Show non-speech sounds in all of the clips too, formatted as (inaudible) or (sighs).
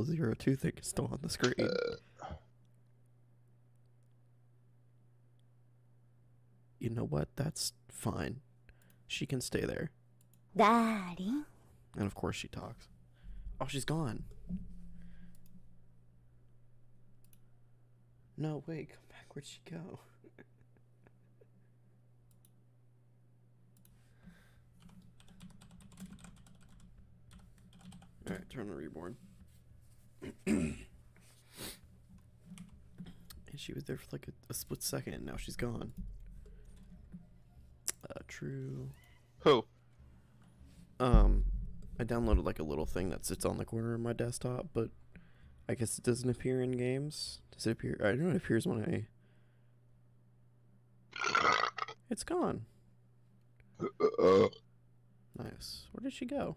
little zero two thing is still on the screen. you know what? That's fine. She can stay there. Daddy. And of course she talks. Oh, she's gone. No, wait, come back. Where'd she go? (laughs) Alright, turn on reborn. And she was there for like a, a split second, and now she's gone. Uh, true. Who? Um, I downloaded like a little thing that sits on the corner of my desktop, but I guess it doesn't appear in games. Does it appear? I don't know it appears when I. It's gone. Uh nice. Where did she go?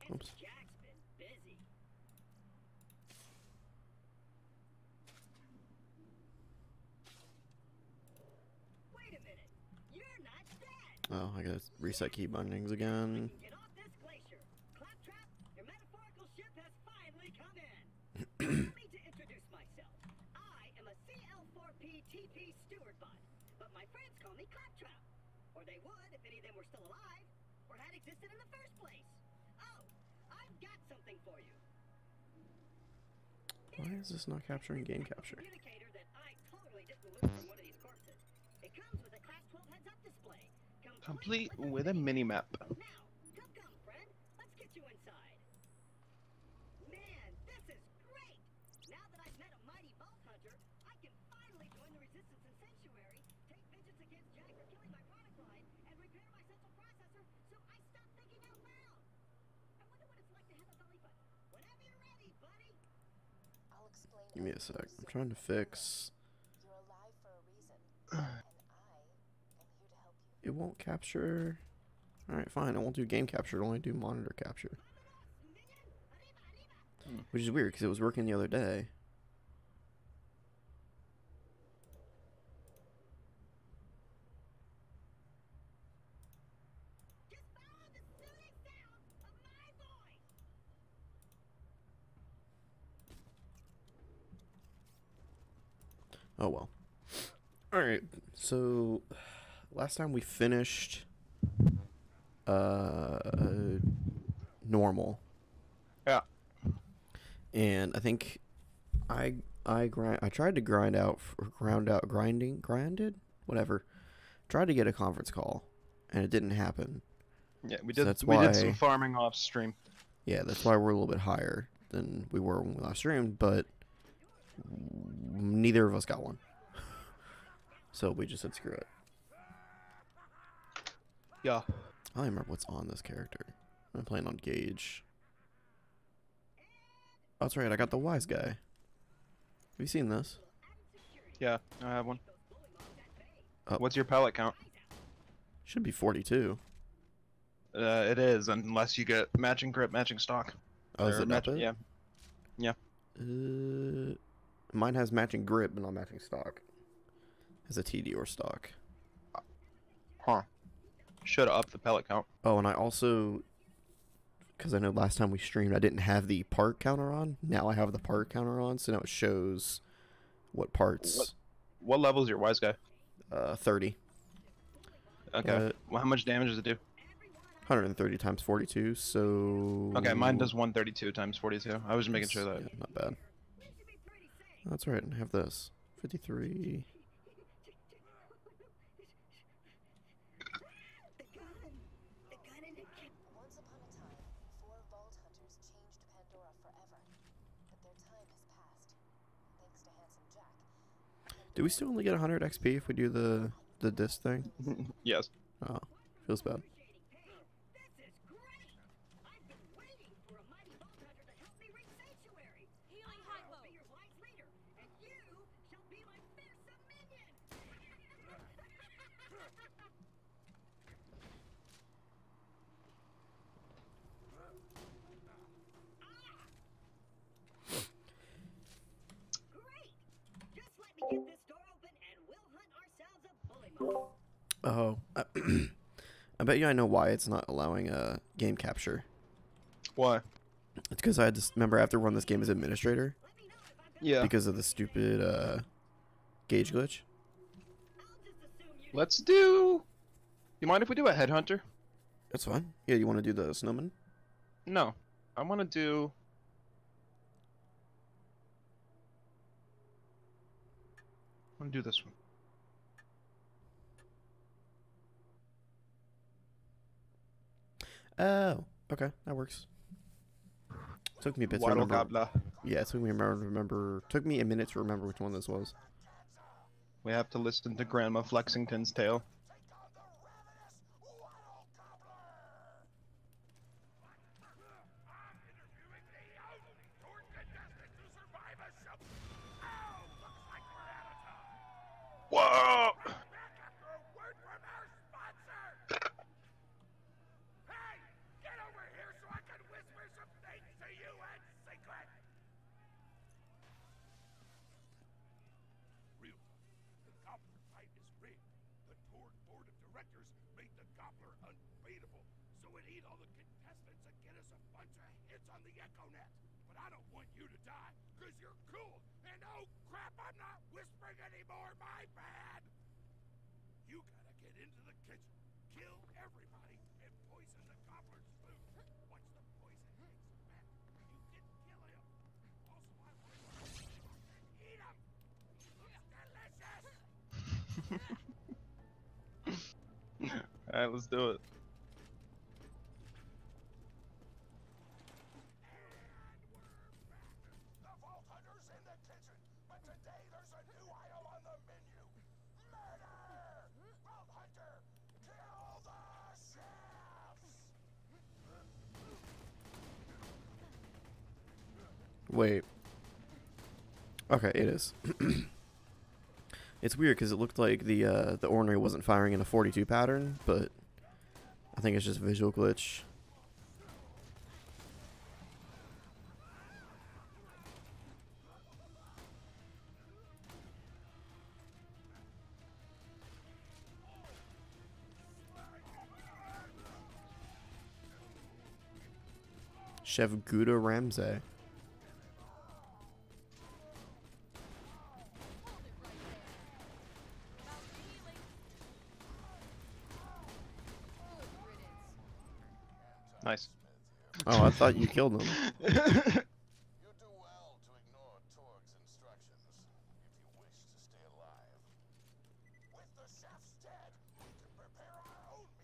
steward bot, but my friends call me Claptrap. Or they would if any of them were still alive, or had existed in the first place. Oh, I've got something for you. Why is this not capturing game capture? Communicator that I totally didn't loot from one of these corpses. It comes with a class 12 heads-up display. Complete with a mini map. Now, come come, friend. Let's get you inside. Man, this is great. Now that I've met a mighty vault hunter, I can finally join the resistance in Sanctuary, take vengeance against Jack for killing my product line, and repair my central processor so I stop thinking out loud. I wonder what it's like to have a belly button. Whenever you're ready, buddy. I'll explain. Give me a sec. I'm trying to fix. You're alive for a reason, and I am here to help you. It won't capture. Alright, fine. I won't do game capture. It'll only do monitor capture. Hmm. Which is weird because it was working the other day. Just follow the soothing sound of my voice. Oh well. Alright, so last time we finished uh normal. Yeah. And I think I I grind I tried to grind out ground out grinding grinded whatever. Tried to get a conference call and it didn't happen. Yeah, we So did. that's we did some farming off stream. Yeah, that's why we're a little bit higher than we were when we last streamed, but neither of us got one. So we just said screw it. Yeah. I don't remember what's on this character. I'm playing on Gaige. Oh, that's right, I got the wise guy. Have you seen this? Yeah, I have one. Oh. What's your pellet count? Should be 42. Uh, it is, unless you get matching grip, matching stock. Oh, is it match- not that? Yeah. Uh, mine has matching grip, but not matching stock. Has a TD or stock. Huh. Should have upped the pellet count. Oh, and I also, because I know last time we streamed, I didn't have the part counter on. Now I have the part counter on, so now it shows what parts. What- What level is your wise guy? Uh, 30. Okay. Uh, well, how much damage does it do? 130 times 42, so. Okay, mine does 132 times 42. I was just making sure that. Yeah, not bad. That's right, and I have this. 53. The gun. The gun in the kit. Once upon a time, four Vault Hunters changed Pandora forever. But their time has passed. Thanks to Handsome Jack. Do we still only get 100 XP if we do the the disc thing? (laughs) yes. Oh, feels bad. This is great! I've been waiting for a mighty vault hunter to help me reach sanctuary. Healing I hypo. will be your wise leader, and you shall be my fearsome minion. Great! Just let me get this door open, and we'll hunt ourselves a bully mob. Oh, (clears throat) I bet you I know why it's not allowing uh, game capture. Why? It's because I had to remember I have to run this game as administrator Let me know if I've got. Yeah. because of the stupid uh, Gaige glitch. I'll just assume you. Let's do. You mind if we do a headhunter? That's fine. Yeah, you want to do the snowman? No. I want to do. I want to do this one. Oh, okay, that works. Took me a bit to remember. gobbler. Yeah, it took me a remember, remember. Took me a minute to remember which one this was. We have to listen to Grandma Flexington's tale. Whoa! real. The Gobbler fight is rigged. The Torgue board of directors made the Gobbler unbeatable, so it eat all the contestants and get us a bunch of hits on the Echo. But I don't want you to die, cause you're cool. And oh crap, I'm not whispering anymore, my bad. You gotta get into the kitchen, kill everybody, and poison the Gobbler's food. Once the poison takes effect, you can kill him. Also, I want to eat him. Delicious! (laughs) Alright, let's do it. The Vault Hunter's in the kitchen, but today there's a new item on the menu. Murder! Vault Hunter, kill the chefs! Wait. Okay, it is. (clears throat) it's weird because it looked like the uh, the ornery wasn't firing in a 42 pattern, but I think it's just a visual glitch. Chef Gouda Ramsay.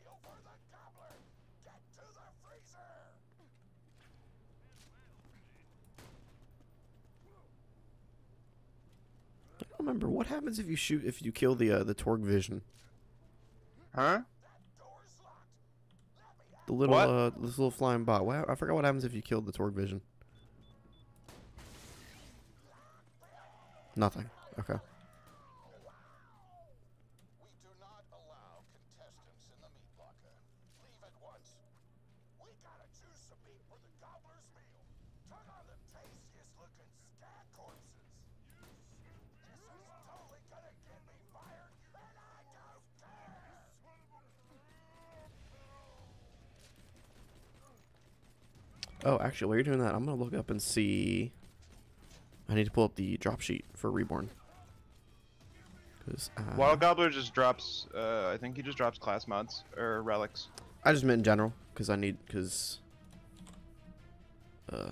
Meal for the Gobbler. Get to the freezer! I don't remember what happens if you shoot if you kill the uh, the Torgue Vision. Huh? Door's locked. Let me out. The little uh this little flying bot. I forgot what happens if you killed the Torgue Vision. Nothing. Okay. Oh, actually, while you're doing that, I'm gonna look up and see. I need to pull up the drop sheet for Reborn. Cause uh, Wild Gobbler just drops. Uh, I think he just drops class mods or relics. I just meant in general, cause I need, cause. Uh.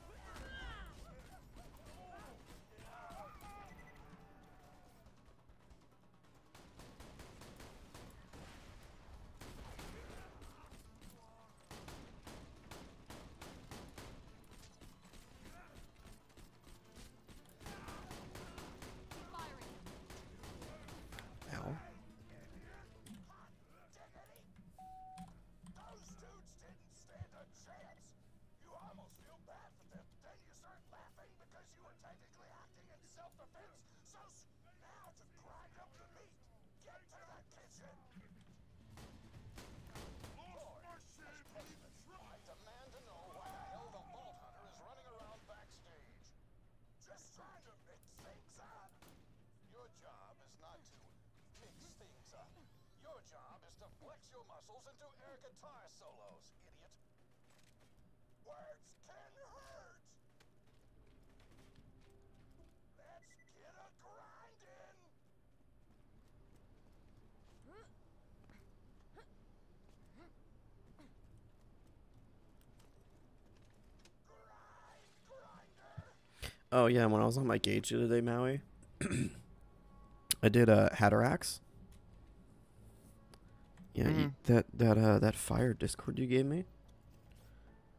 Oh yeah, when I was on my Gaige today, Maui, (clears throat) I did a uh, Haderax. Yeah, mm. you, that that uh that fire Discord you gave me.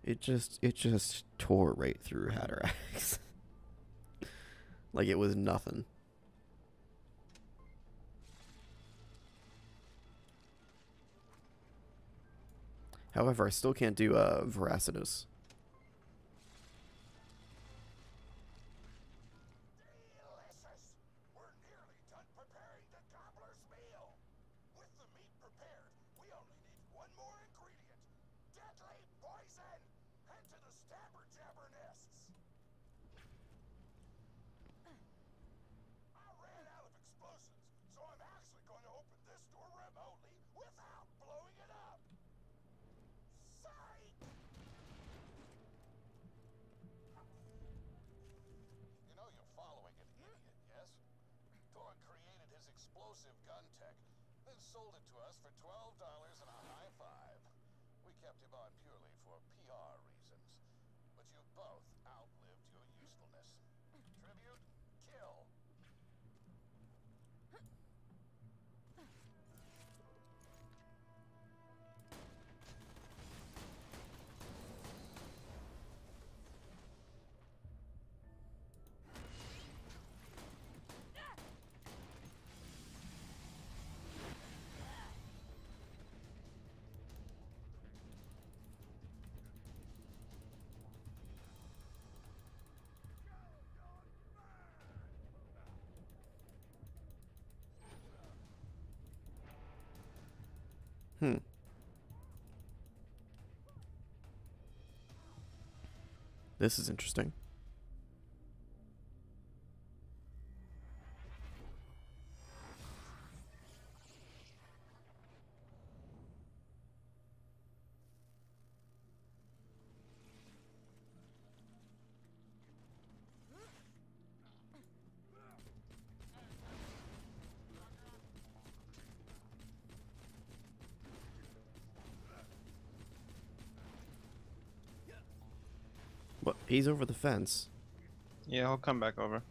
It just it just tore right through Haderax. (laughs) like it was nothing. However, I still can't do uh, Voracidous. sold it to us for $12. Hmm. This is interesting. He's over the fence. Yeah, I'll come back over.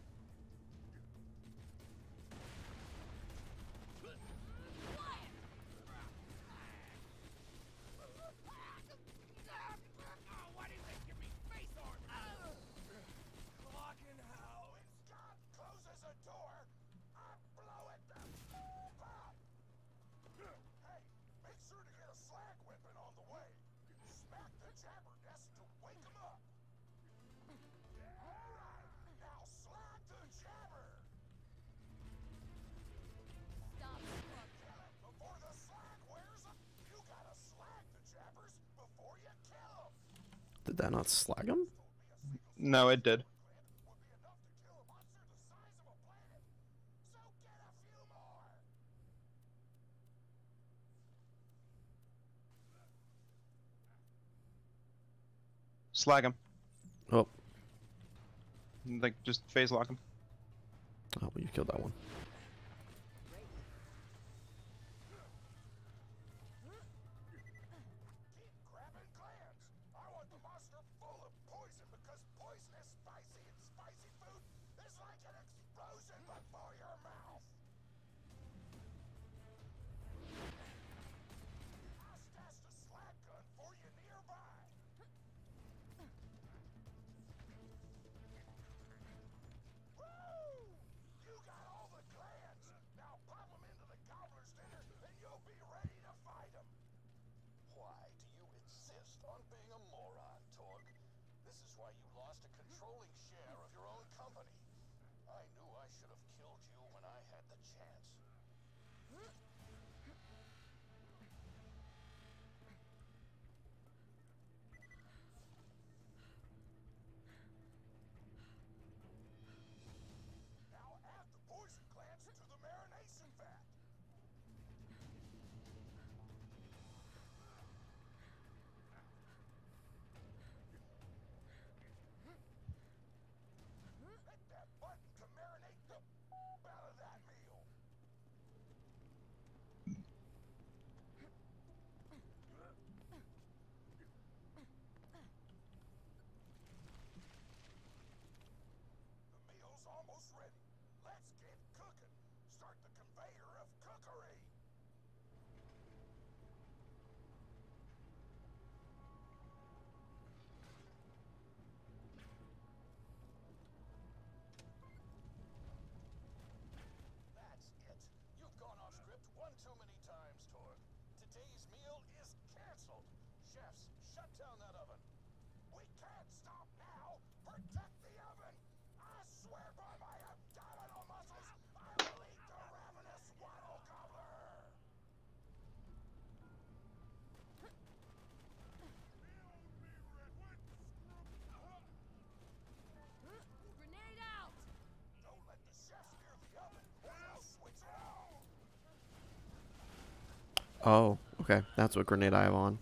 not slag him? No, it did. Slag him. Oh. Like, just phase lock him. Oh, well, you killed that one. Chefs, shut down that oven. We can't stop now. Protect the oven. I swear by my abdominal muscles, I will eat the ravenous wattle gobbler. Grenade out! Don't let the chefs near the oven, or I'll switch out! Oh, okay. That's what grenade I have on.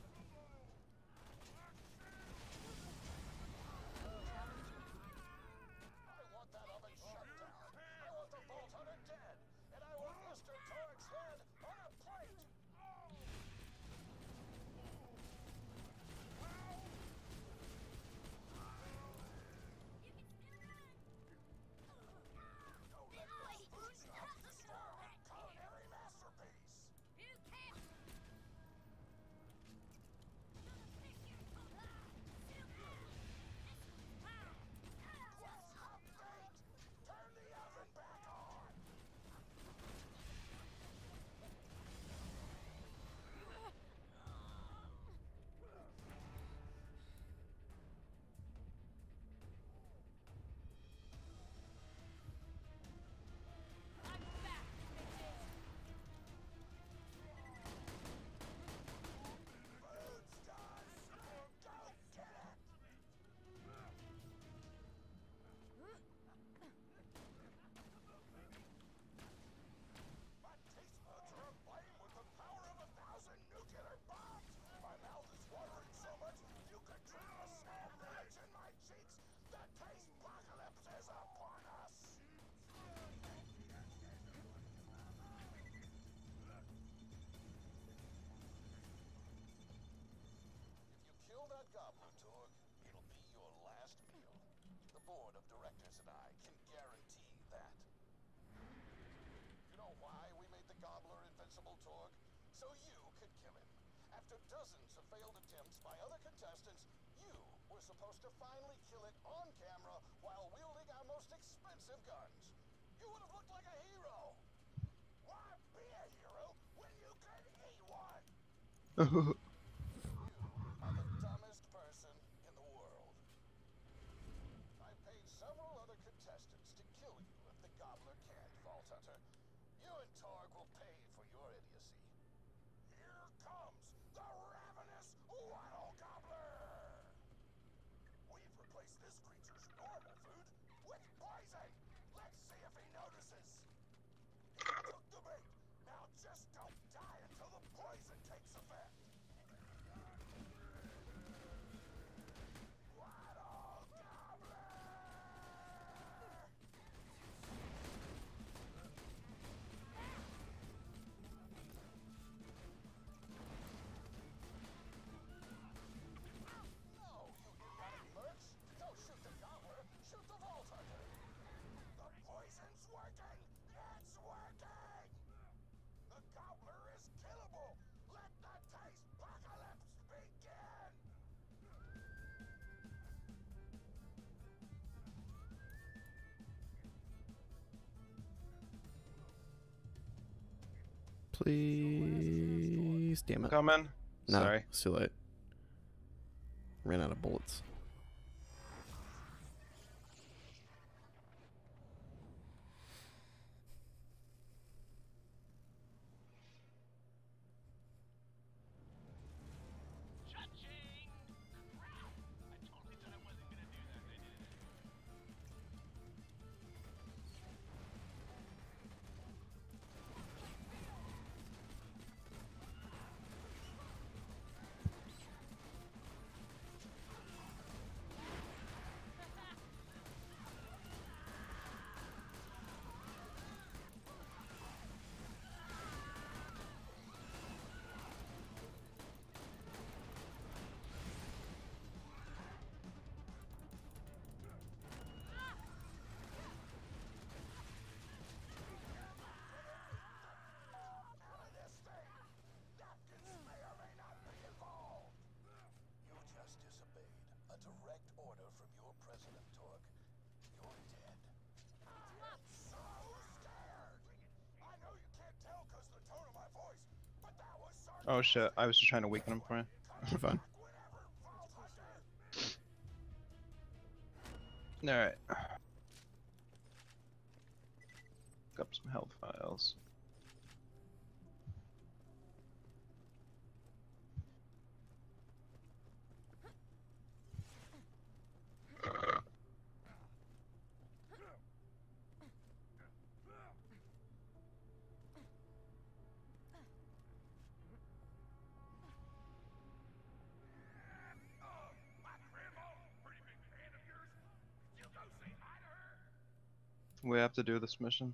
supposed to finally kill it on camera while wielding our most expensive guns. You would have looked like a hero. Why be a hero when you can eat one? (laughs) please. Damn it. Coming. No, Sorry. It's too late. Ran out of bullets. Oh shit, I was just trying to weaken him for you. (laughs) Fine. Alright. Got some health files. We have to do this mission.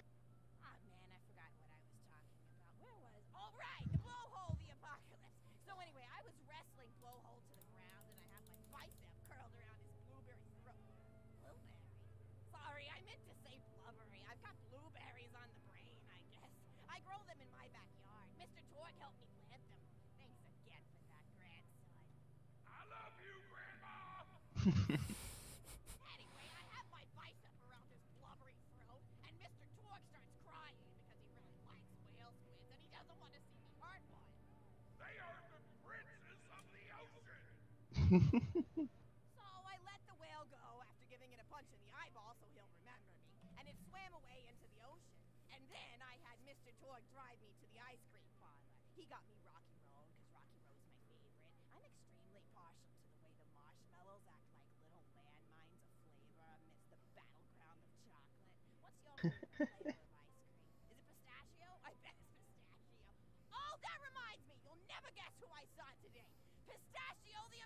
so I let the whale go after giving it a punch in the eyeball so he'll remember me, and it swam away into the ocean. And then I had Mr. Torgue drive me to the ice cream parlor. He got me Rocky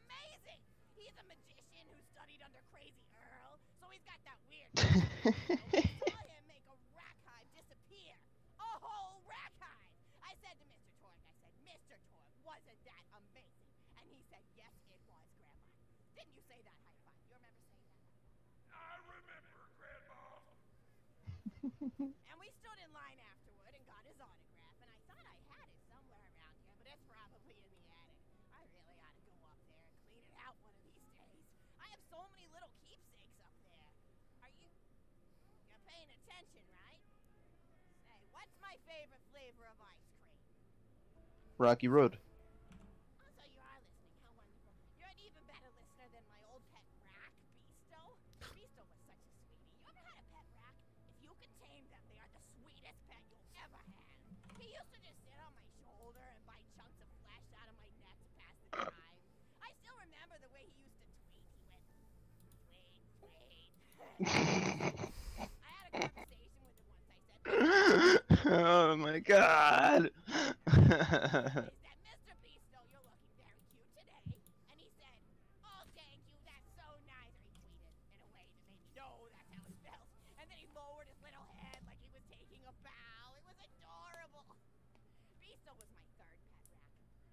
amazing. He's a magician who studied under Crazy Earl, so he's got that weird. (laughs) I saw him make a rakk hive disappear. A whole rakk hive. I said to Mr. Torgue, I said, Mr. Torgue, wasn't that amazing? And he said, yes, it was, Grandma. Didn't you say that, High Five? You remember saying that? I remember, Grandma. (laughs) my favorite flavor of ice cream? Rocky Road. Oh, so you are listening. How wonderful. You're an even better listener than my old pet rakk, Beasto. Beasto was such a sweetie. You ever had a pet rakk? If you can tame them, they are the sweetest pet you'll ever have. He used to just sit on my shoulder and bite chunks of flesh out of my neck to pass the time. I still remember the way he used to tweet. He went, tweet, tweet. (laughs) (laughs) I had a conversation with him once. I said, (laughs) oh my god. (laughs) is that Mr. Beasto, you're looking very cute today. And he said, oh, thank you, that's so nice. Or he tweeted in a way that made me know that's how it felt. And then he lowered his little head like he was taking a bow. It was adorable. Beasto was my third pet rakk.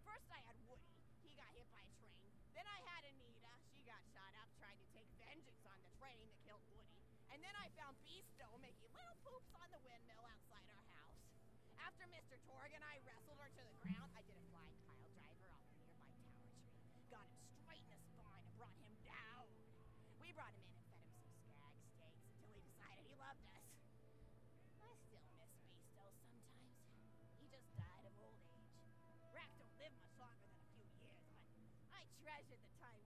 First I had Woody. He got hit by a train. Then I had Anita. She got shot up trying to take vengeance on the train that killed Woody. And then I found Beasto making little poops on the windmill outside our house. After Mr. Torgue and I wrestled her to the ground, I did a flying pile driver off a nearby tower tree. Got him straight in the spine and brought him down. We brought him in and fed him some skag steaks until he decided he loved us. I still miss Beasto sometimes. He just died of old age. Rakks don't live much longer than a few years, but I treasured the time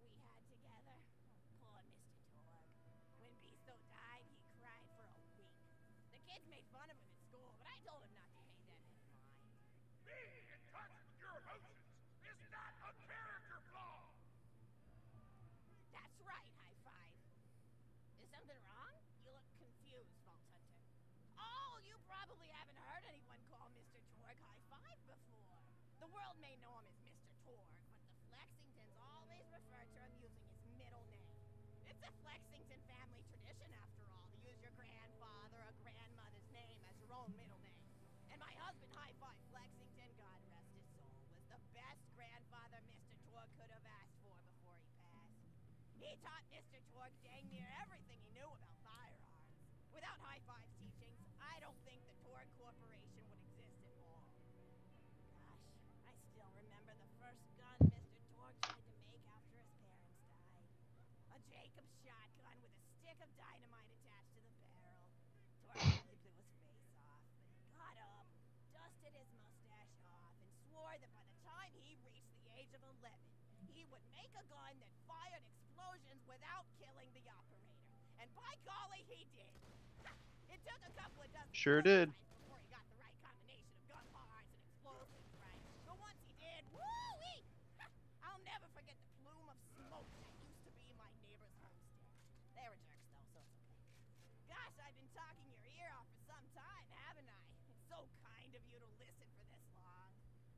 He taught Mr. Torgue dang near everything he knew about firearms. Without High Five's teachings, I don't think the Torgue Corporation would exist at all. Gosh, I still remember the first gun Mr. Torgue tried to make after his parents died. A Jacobs shotgun with a stick of dynamite attached to the barrel. Torgue nearly blew his face off, but he got up, dusted his mustache off, and swore that by the time he reached the age of 11, he would make a gun that fired without killing the operator. And by golly, he did. (laughs) It took a couple of dozen Sure did. prototypes before he got the right combination of gun parts and explosives right. But once he did, woo-wee! I'll never forget the plume of smoke that used to be my neighbor's homestead. They were jerks though, so it's okay. Gosh, I've been talking your ear off for some time, haven't I? It's so kind of you to listen for this long.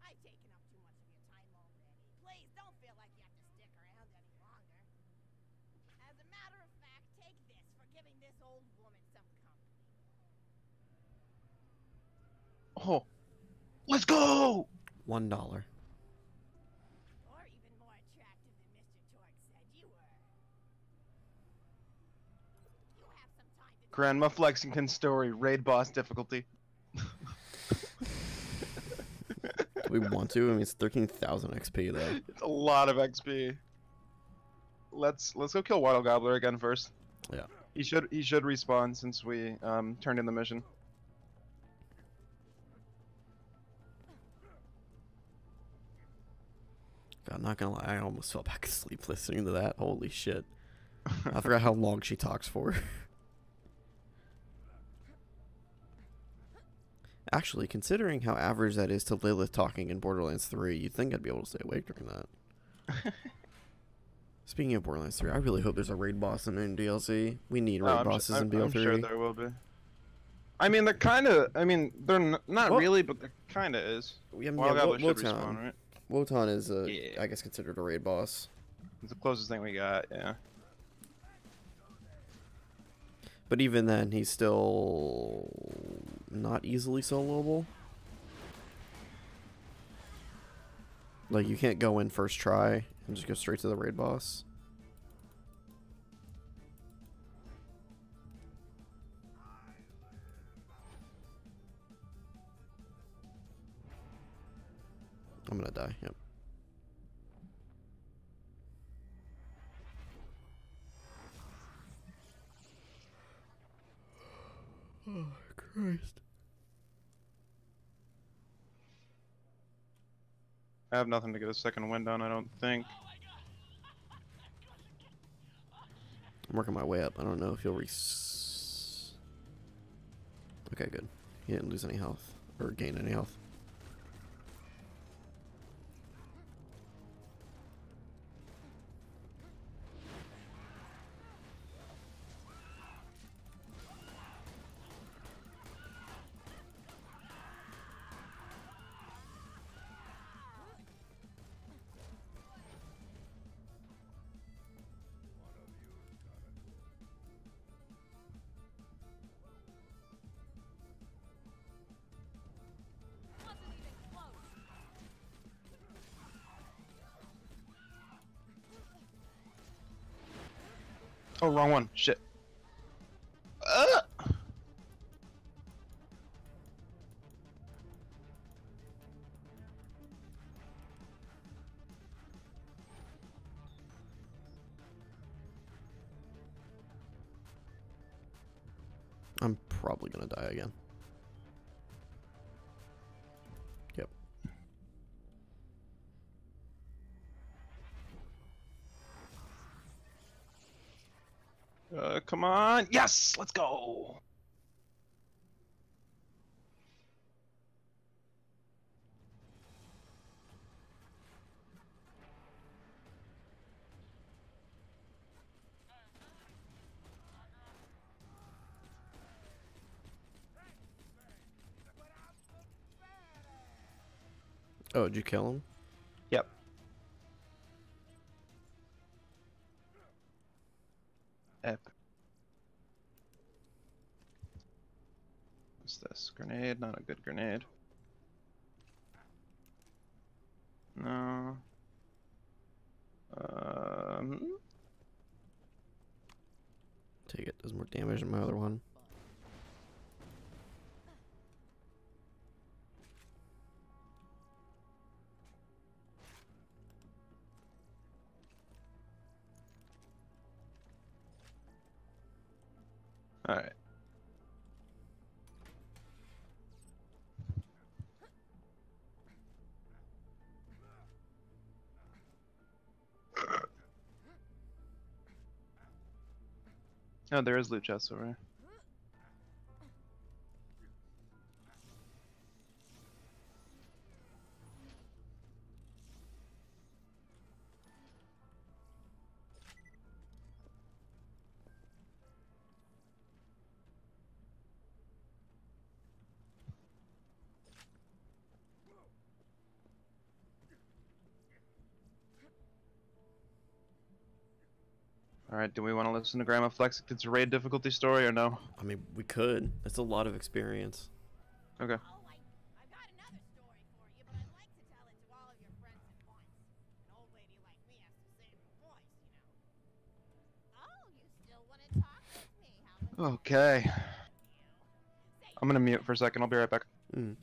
I've taken up too much of your time already. Please don't feel like you have to stick around any longer. As a matter of fact, take this for giving this old woman some company. Oh. Let's go! One dollar. Or even more attractive than Mr. Torgue said you were. You have some time to Grandma Flexington story, raid boss difficulty. Do (laughs) we want to? I mean, it's 13,000 XP though. It's a lot of XP. Let's let's go kill Wattle Gobbler again first. Yeah. He should he should respawn since we um turned in the mission. God, not gonna lie, I almost fell back (laughs) asleep listening to that. Holy shit. I forgot how long she talks for. (laughs) Actually, considering how average that is to Lilith talking in Borderlands 3, you'd think I'd be able to stay awake during that. (laughs) Speaking of Borderlands 3, I really hope there's a raid boss in, DLC. We need oh, raid Oh, I'm, bosses I'm- in BO3. I'm sure there will be. I mean, they're kind of. I mean, they're n- not Well- really, but there kind of is. We have, Wild yeah, Gobbler Wo- should Wotan. respawn, right? Wotan is, uh, Yeah. I guess, considered a raid boss. It's the closest thing we got. Yeah. But even then, he's still not easily soloable. Like, you can't go in first try and just go straight to the raid boss. I'm gonna die, yep. Oh, Christ. I have nothing to get a second wind on, I don't think. I'm working my way up. I don't know if you'll res. Okay, good. He didn't lose any health. Or gain any health. wrong one. Shit. Uh! I'm probably gonna die again. Come on. Yes, let's go. Oh, did you kill him? grenade, not a good grenade. No. Um. Take it, does more damage than my other one. Alright. Oh, there is loot chests over here. All right, do we want to listen to Grandma Flexington's raid difficulty story or no? I mean, we could. That's a lot of experience. Okay. Okay. I'm gonna mute for a second. I'll be right back. Mm.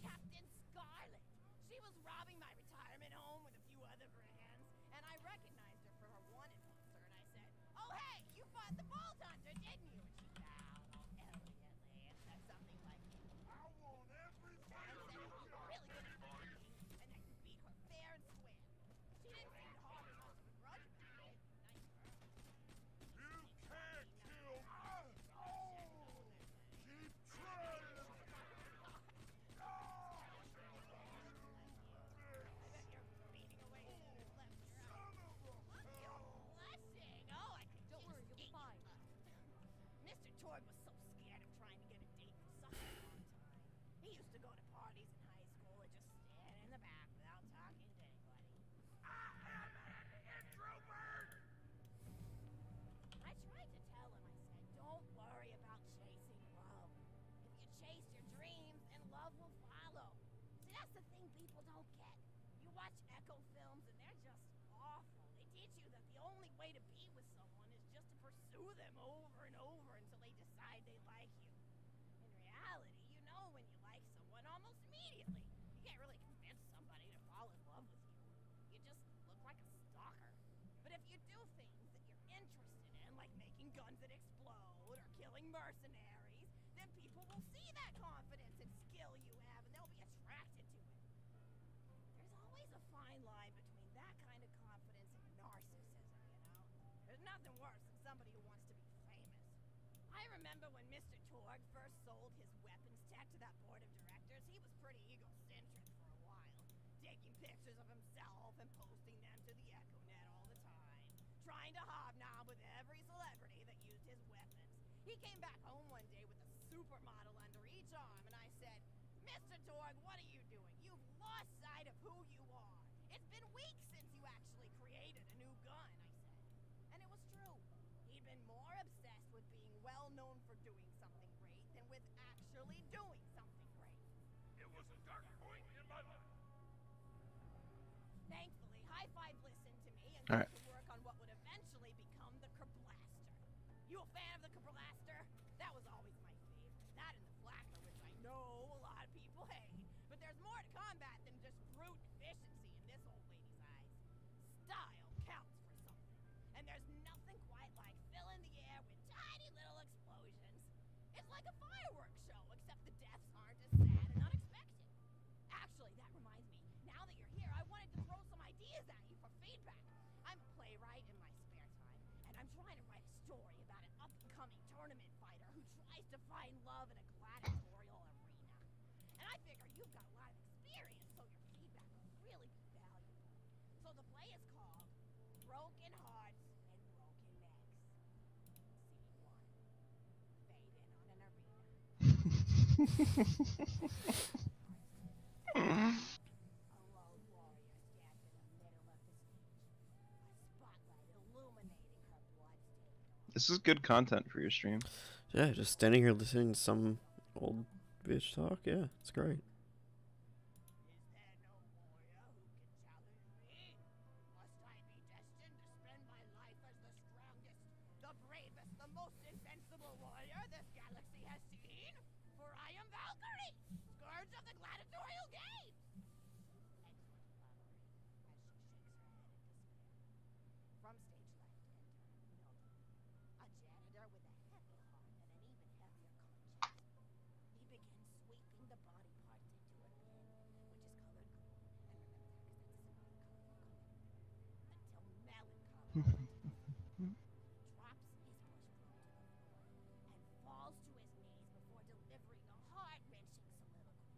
remember when Mr. Torgue first sold his weapons tech to that board of directors? He was pretty egocentric for a while, taking pictures of himself and posting them to the EchoNet all the time, trying to hobnob with every celebrity that used his weapons. He came back home one day with a supermodel under each arm, and I said, Mr. Torgue, what are you this is good content for your stream. Yeah, just standing here listening to some old bitch talk. Yeah, it's great.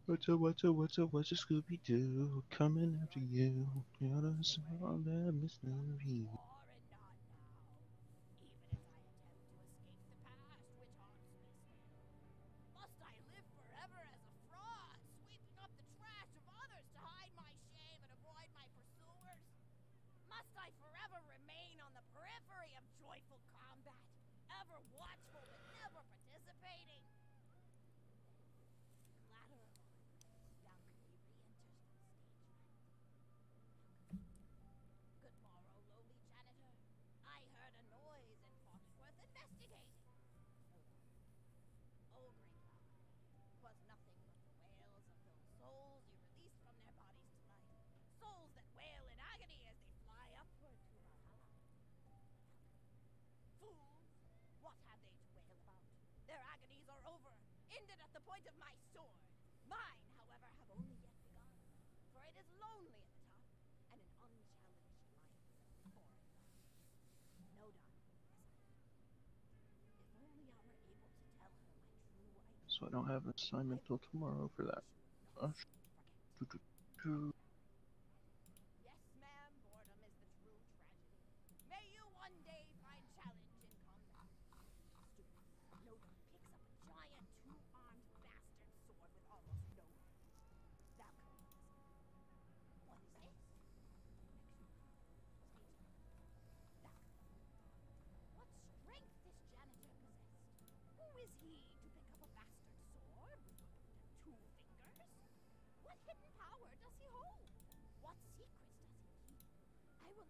What's up, what's up, what's up, what's up, Scooby Doo? Coming after you. you gotta smell that mystery. point of my sword. Mine, however, have only yet begun. For it is lonely at the top, and an unchallenged life foreign. If only I were able to tell her my true identity. So I don't have an assignment till tomorrow for that. Uh.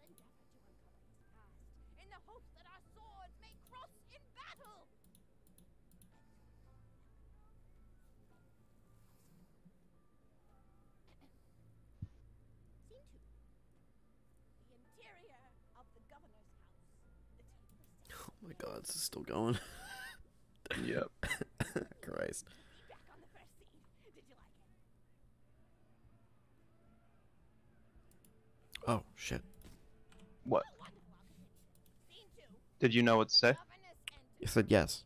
to uncover his past, in the hopes that our swords may cross in battle. Scene two. The interior of the governor's house. oh my God, this is still going. (laughs) yep. (laughs) Christ. Oh, shit. Did you know what to say? You said yes.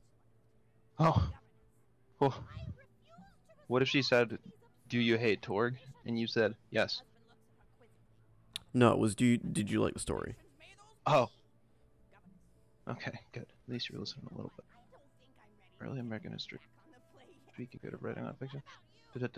Oh. Well, I what if she said, "Do you hate Torgue?" And you said yes. Husband looks at her quizzically. No, it was do you did you like the story? Oh. Okay, good. At least you're listening a little bit. I don't think I'm ready to Early American history. on the play. Speaking good of writing What nonfiction. about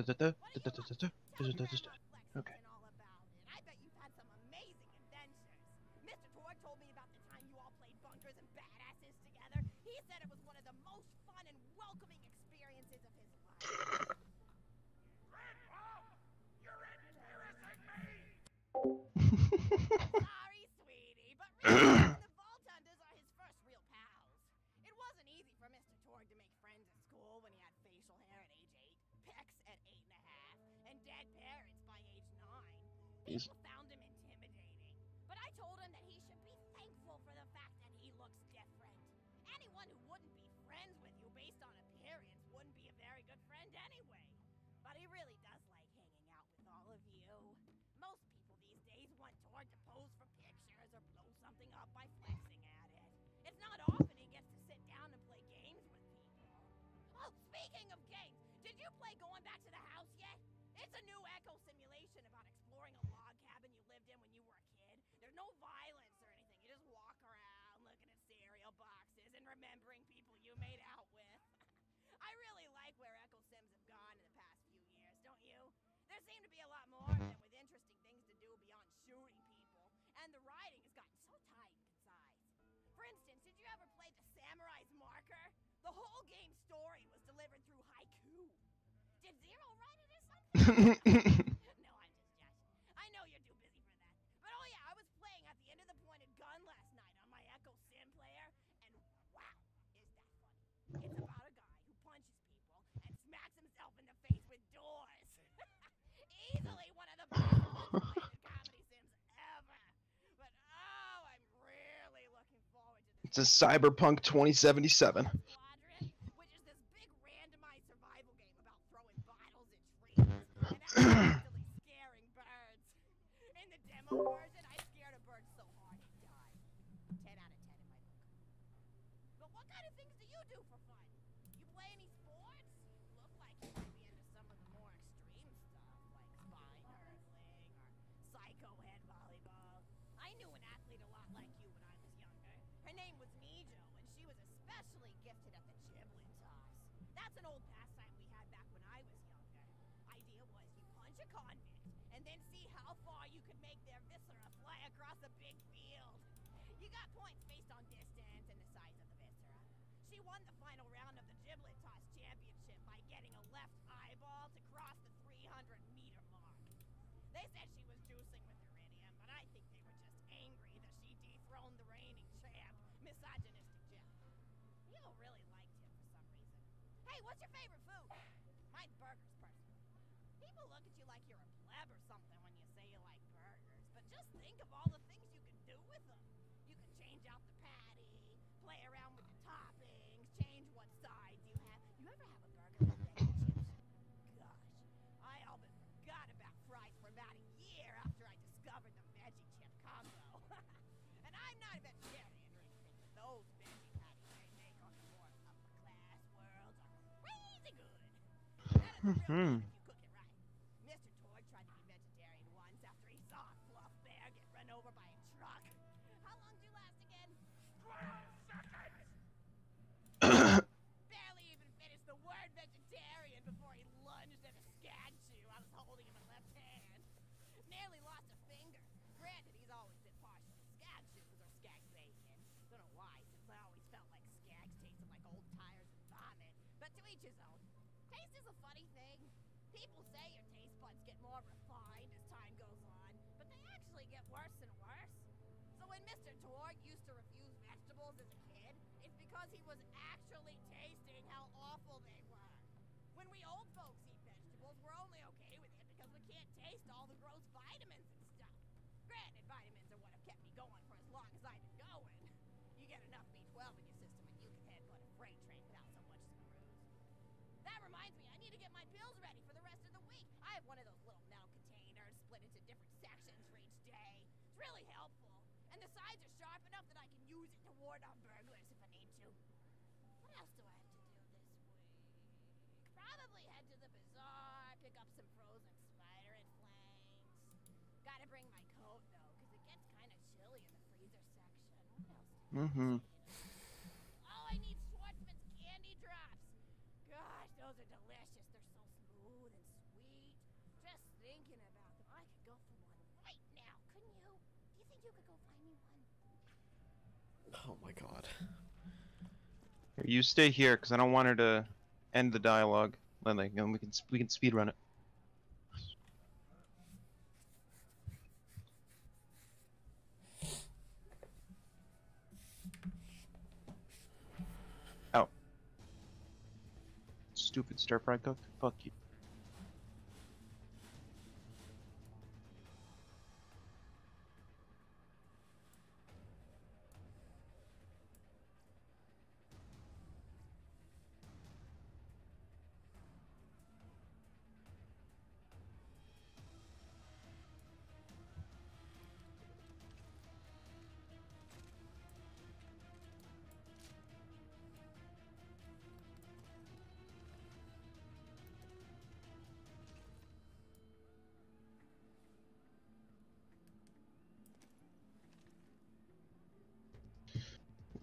Sorry, sweetie, but really, (clears throat) the Vault are his first real pals. It wasn't easy for Mr. Torgue to make friends at school when he had facial hair at age 8, pecs at 8 and dead parents by age 9. Going Back to the House yet? It's a new echo simulation about exploring a log cabin you lived in when you were a kid. There's no violence or anything. You just walk around looking at cereal boxes and remembering people you made out with. (laughs) I really like where Echo Sims have gone in the past few years, don't you? There seem to be a lot more of them with interesting things to do beyond shooting people, and the writing has Did Zero write it or something? (laughs) no, I'm just joshing. I know you're too busy for that. But oh yeah, I was playing at the end of the pointed gun last night on my Echo Sim player, and wow, is that funny. It's about a guy who punches people and smacks himself in the face with doors. (laughs) Easily one of the best comedy sims ever. But oh, I'm really looking forward to this. It's a Cyberpunk 2077. Squadron, which is this big randomized survival game about throwing bottles at trees and accidentally scaring birds. In the demo version, I scared a bird so hard it died. 10 out of 10 in my book. But what kind of things do you do for fun? You play any sports? You look like you might be into some of the more extreme stuff, like spine hurdling or psycho head volleyball. I knew an athlete a lot like you when I was younger. Her name was Mijo, and she was especially gifted at the giblet toss. That's an old pastime we had back when I was younger. Idea was you punch a convict, and then see how far you could make their viscera fly across a big field. You got points based on distance and the size of the viscera. She won the final round of the giblet toss championship by getting a left eyeball to cross the 300 meter mark. They said she was juicing with iridium, but I think they were just angry that she dethroned the reigning champ, misogynistic Jeff. People really liked him for some reason. Hey, what's your favorite food? Mine's burgers, personally. People look at you like you're a pleb or something when you say you like burgers, but just think of all the things you can do with them. You can change out the patty, play around with the toppings, change what sides you have. You ever have a burger with chips? Gosh, I all but forgot about fries for about a year after I discovered the veggie chip combo. (laughs) and I'm not a vegetarian or anything, but those veggie patties they make on the more upper class worlds are crazy good. That Nearly lost a finger. Granted, he's always been partial to skag chews or skag bacon. Don't know why, since I always felt like skags tasted like old tires and vomit. But to each his own. Taste is a funny thing. People say your get one of those little metal containers split into different sections for each day. It's really helpful. And the sides are sharp enough that I can use it to ward off burglars if I need to. What else do I have to do this week? Probably head to the bazaar, pick up some frozen spiderant flanks. Gotta bring my coat, though, because it gets kind of chilly in the freezer section. What else do Mm-hmm. You stay here because I don't want her to end the dialogue. Then like, and we can we can speed run it. Out. Stupid stir fry cook. Fuck you.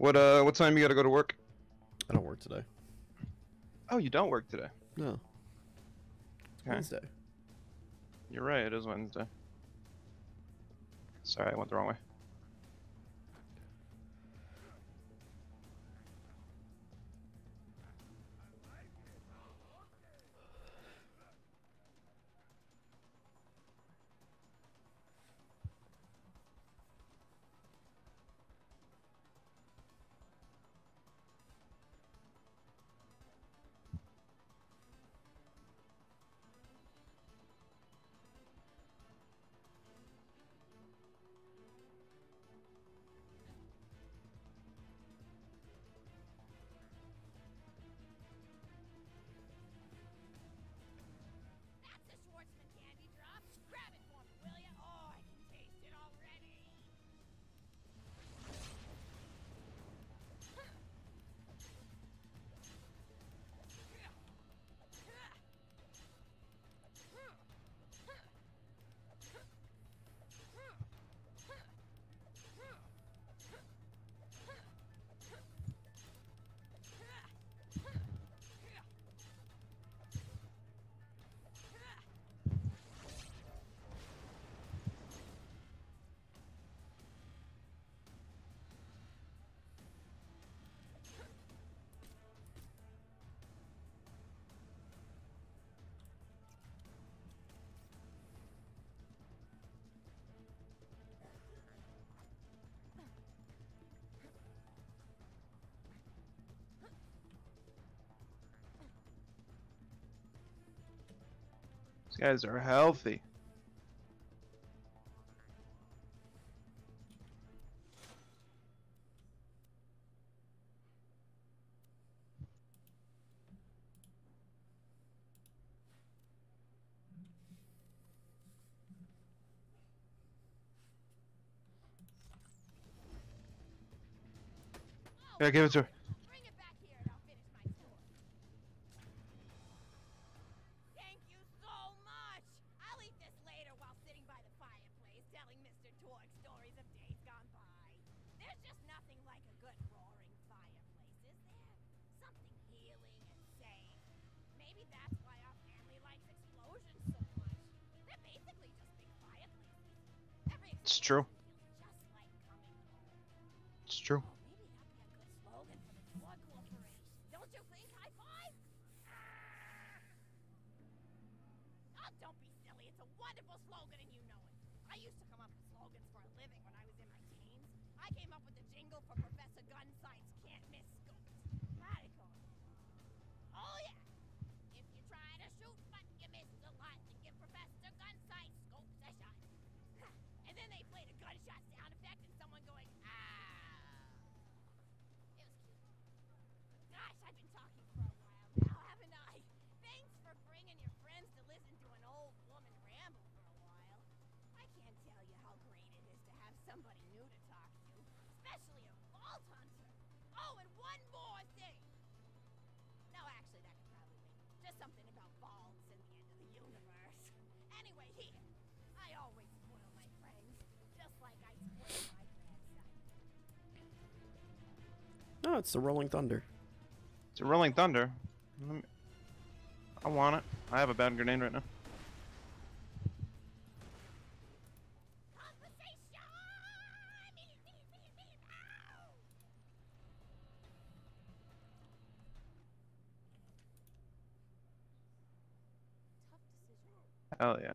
What uh? What time you gotta go to work? I don't work today. Oh, you don't work today. No. Okay. Wednesday. You're right. It is Wednesday. Sorry, I went the wrong way. Guys are healthy. Yeah, give it to her. True. it's the Rolling Thunder. It's a Rolling Thunder. Me... I want it. I have a bad grenade right now. Hell yeah.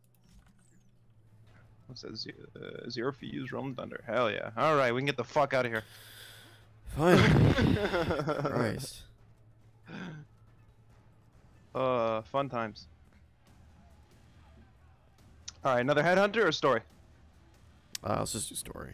What's that? Zero, uh, zero for use, Rolling Thunder. Hell yeah. Alright, we can get the fuck out of here. Fine. (laughs) Christ. Uh, fun times. All right, another headhunter or story? Uh, let's just do story.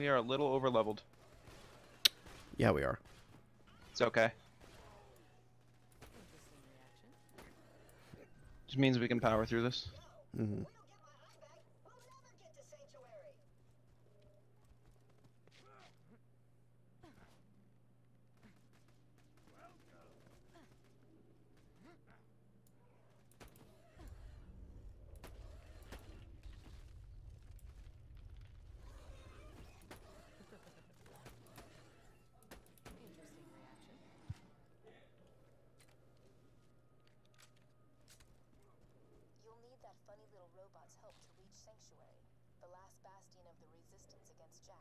we are a little over leveled. Yeah, we are. It's okay. Just means we can power through this. Mm -hmm.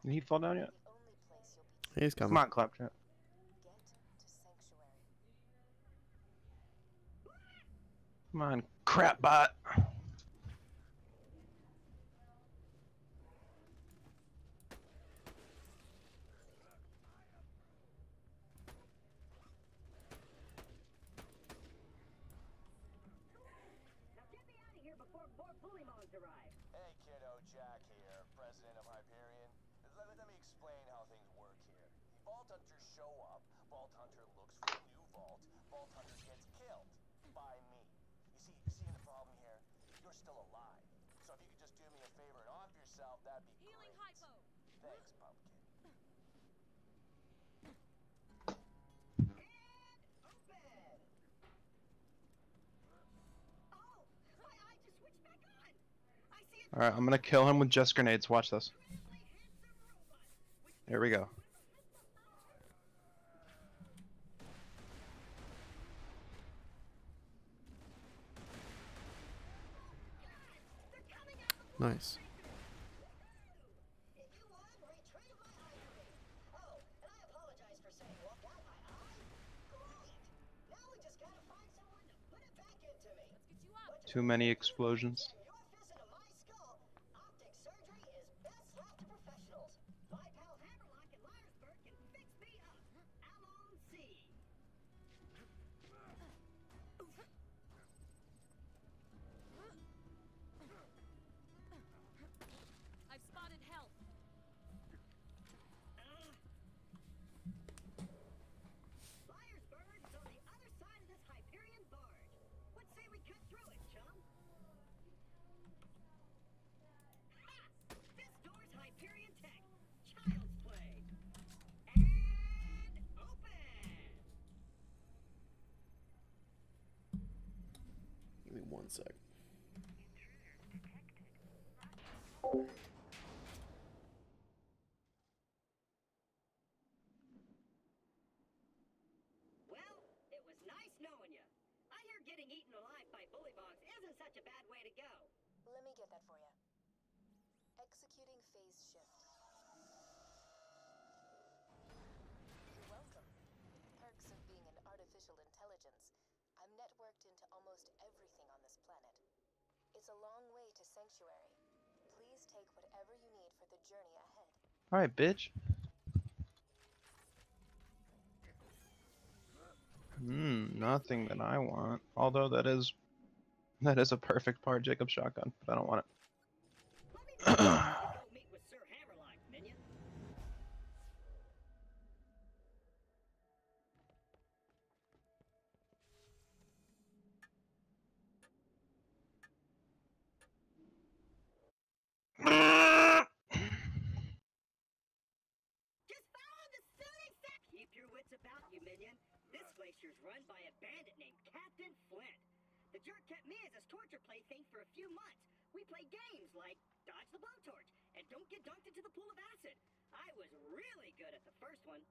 Did he fall down yet? He's coming. Come on, Claptrap. Come on, crap bot. That'd be Healing great. Hypo. Thanks, Pumpkin. And open. Oh, my eye just switched back on. I see it. All right, I'm gonna kill him with just grenades. Watch this. Here we go. Nice. Too many explosions. isn't such a bad way to go. Let me get that for you. Executing phase shift. Welcome. Perks of being an artificial intelligence. I'm networked into almost everything on this planet. It's a long way to sanctuary. Please take whatever you need for the journey ahead. Alright, bitch. Hmm, nothing that I want. Although that is (laughs) that is a perfect par Jacob shotgun, but I don't want it. This glacier's run by a bandit named Captain Flynt. The jerk kept me as his torture plaything for a few months. We played games like dodge the blowtorch and don't get dunked into the pool of acid. I was really good at the first one.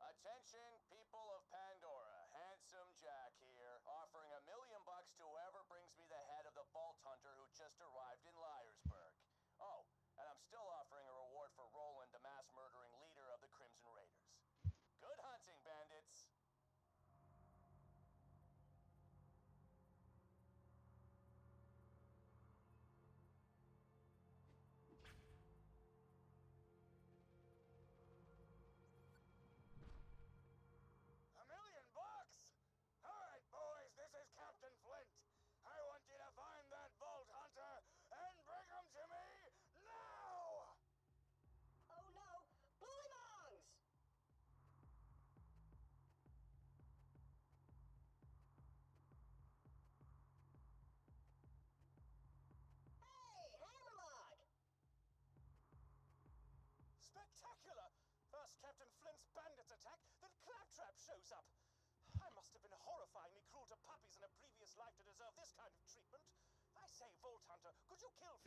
Attention, people of Pandora. Handsome Jack Shows up. I must have been horrifyingly cruel to puppies in a previous life to deserve this kind of treatment. I say, Vault Hunter, could you kill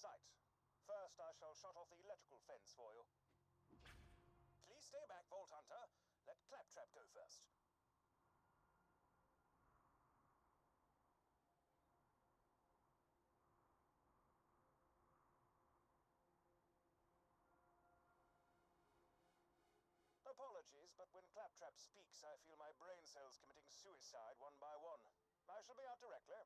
sight. First, I shall shut off the electrical fence for you. Please stay back, Vault Hunter. Let Claptrap go first. Apologies, but when Claptrap speaks, I feel my brain cells committing suicide one by one. I shall be out directly.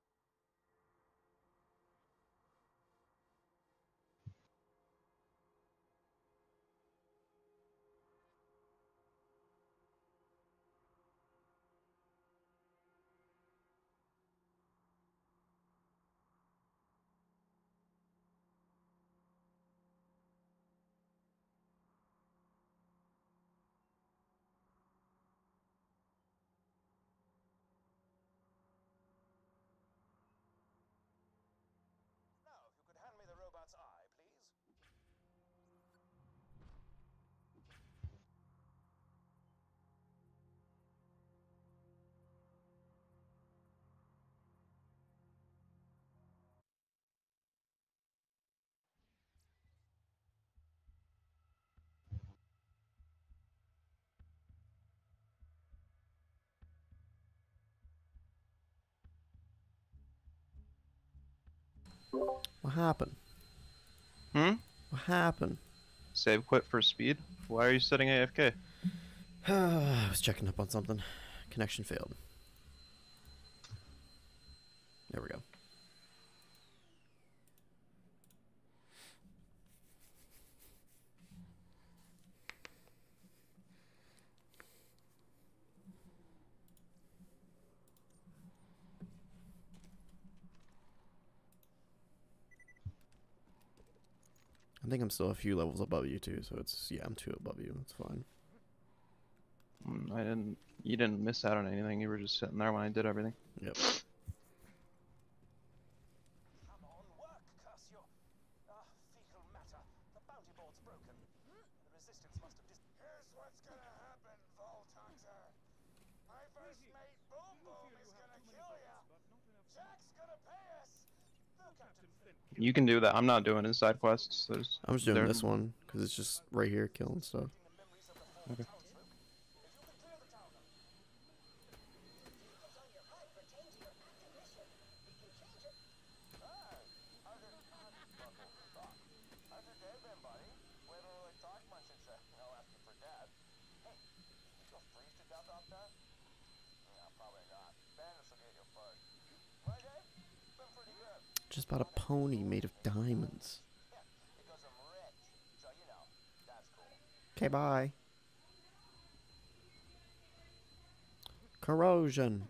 What happened? Hmm? What happened? Save quit for speed? Why are you setting AFK? (sighs) I was checking up on something. Connection failed. There we go. I think I'm still a few levels above you too, so it's yeah, I'm two above you. It's fine. Mm, I didn't. You didn't miss out on anything. You were just sitting there when I did everything. Yep. Come on, work, curse you! Ah, fecal matter. The bounty board's broken. The resistance must have dis- Here's what's gonna happen, Vault Hunter. My first mate, Boom Boom, is gonna kill ya. Jack's gonna pay us. The Captain Flynt You can do that. I'm not doing his side quests. There's. I'm just doing there- this one because it's just right here killing stuff. the memories of the fallen Okay. townsfolk. If you can clear the town, Details on your HUD pertain to your active mission. You can change it. Ah, how's it? How's your day been, buddy? We haven't really talked much since, uh, you know, after for dad. Hey, you go freeze to death out there? No, probably not. Bandits will get you first. My day? Been pretty good. Just bought a pony made of diamonds. Okay, bye. Corrosion.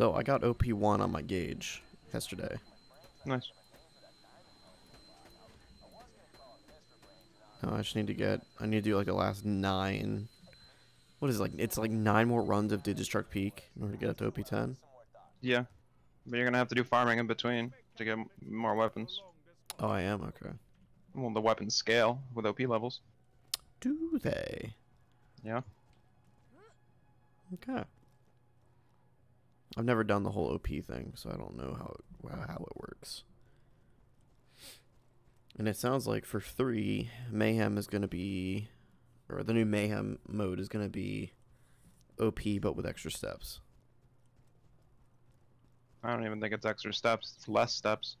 So I got OP1 on my Gaige yesterday. Nice. No, I just need to get. I need to do like the last nine. What is it, like? It's like nine more runs of Digistruct Peak in order to get up to OP10. Yeah. But you're gonna have to do farming in between to get more weapons. Oh, I am okay. Well, the weapons scale with OP levels. Do they? Yeah. Okay. I've never done the whole OP thing, so I don't know how it, how it works. And it sounds like for three, Mayhem is going to be, or the new Mayhem mode is going to be OP but with extra steps. I don't even think it's extra steps. It's less steps.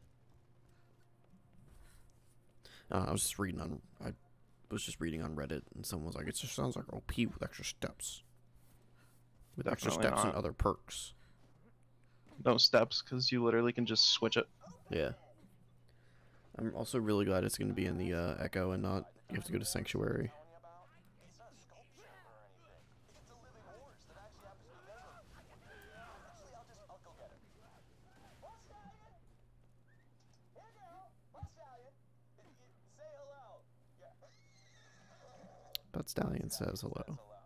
Uh, I was just reading on, I was just reading on Reddit, and someone was like, "It just sounds like OP with extra steps, with extra Definitely steps and other perks." No steps, because you literally can just switch it. Yeah. I'm also really glad it's going to be in the uh, Echo and not you have to go to Sanctuary. It's not a sculpture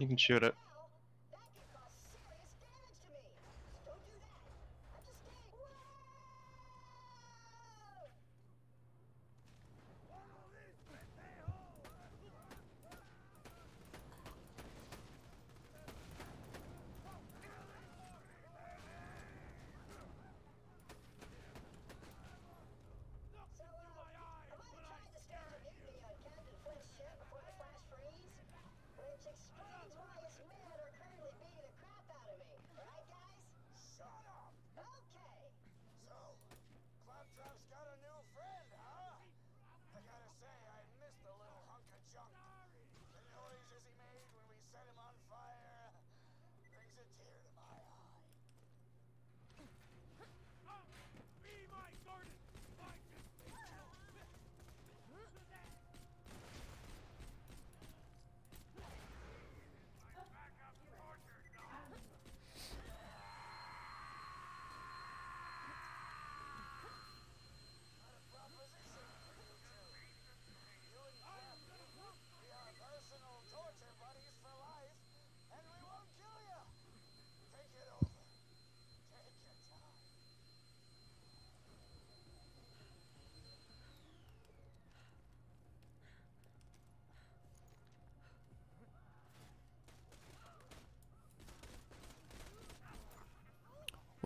you can shoot it. now, that could cause serious damage to me. So don't do that. I'm just kidding. Whoa! So, uh, I might have tried to stage a mutiny on Captain Flynt's ship before the flash freeze, which explains why his men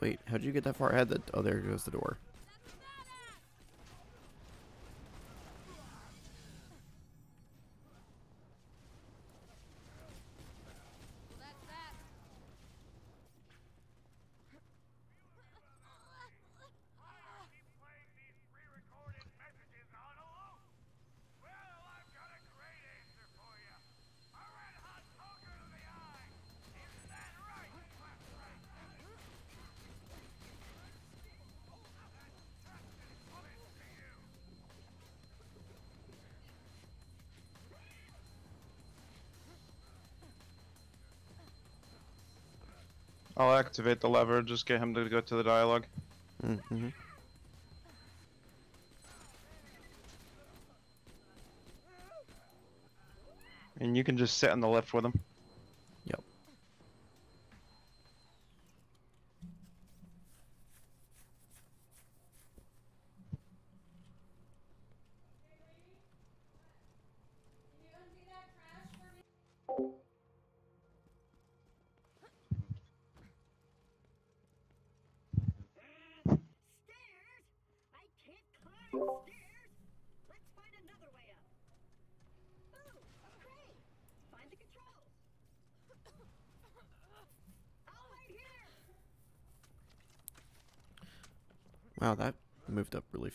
Wait, how'd you get that far ahead? That oh, there goes the door. I'll activate the lever, just get him to go to the dialogue. Mm-hmm. And you can just sit on the lift with him.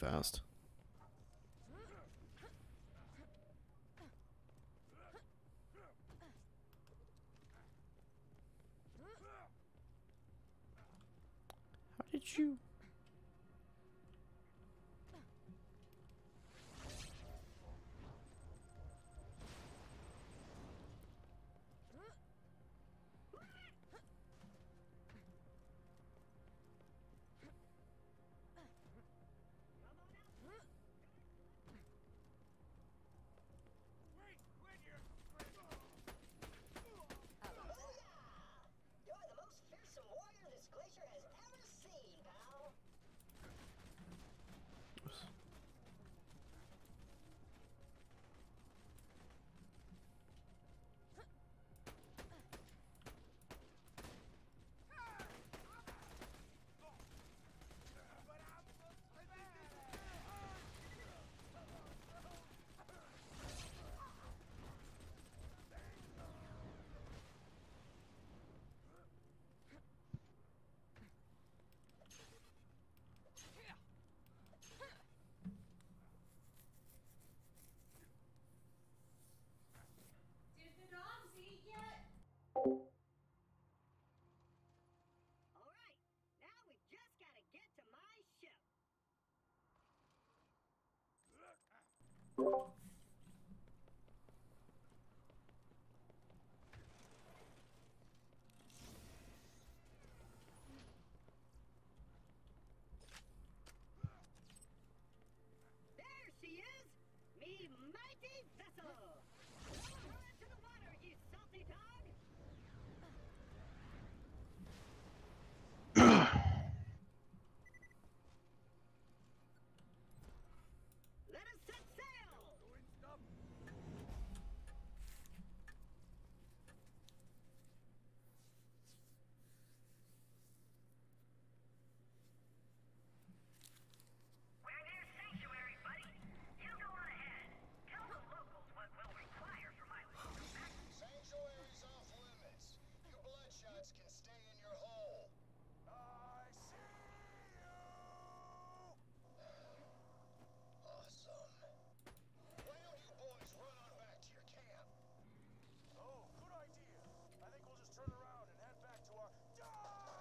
Fast.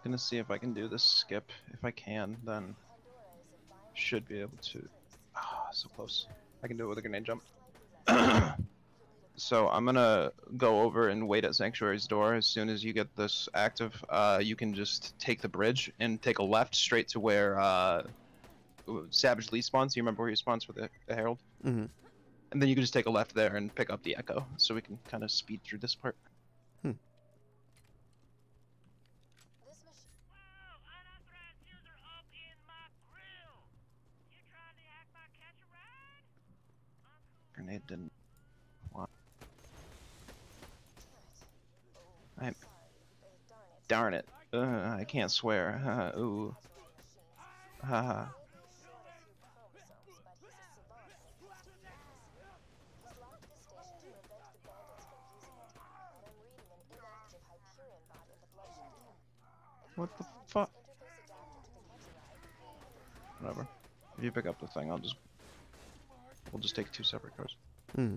Gonna see if I can do this skip. If I can, then Pandora is a violent should be able to. Ah, so close. I can do it with a grenade jump. (coughs) so I'm gonna go over and wait at Sanctuary's door. As soon as you get this active, uh, you can just take the bridge and take a left straight to where uh, Savage Lee spawns. You remember where he spawns with the, the Herald? Mm-hmm. And then you can just take a left there and pick up the Echo, so we can kind of speed through this part. Grenade didn't. Wow. I. Darn it! Uh, I can't swear. (laughs) Ooh. Haha. What the fuck? Whatever. If you pick up the thing, I'll just We'll just take two separate cars. Hmm.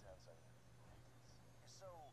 You're so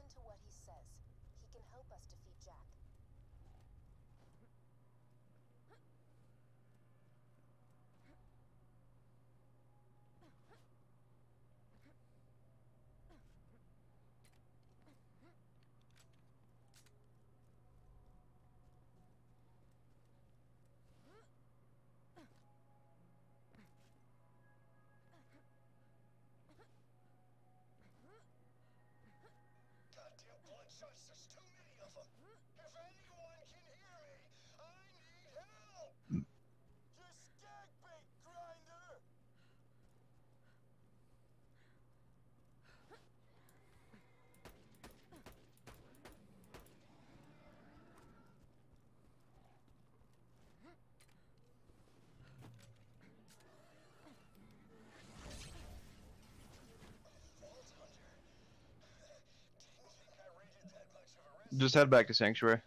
listen to what he says. Just head back to Sanctuary.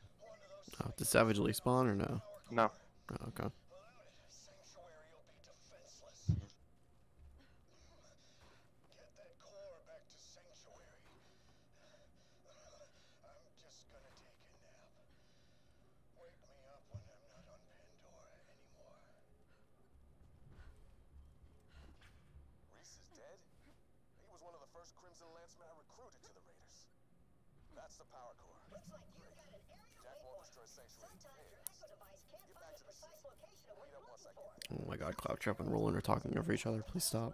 Oh, did Savage Lee spawn or no? No. Oh, okay. couch up and rolling or talking over each other. Please stop.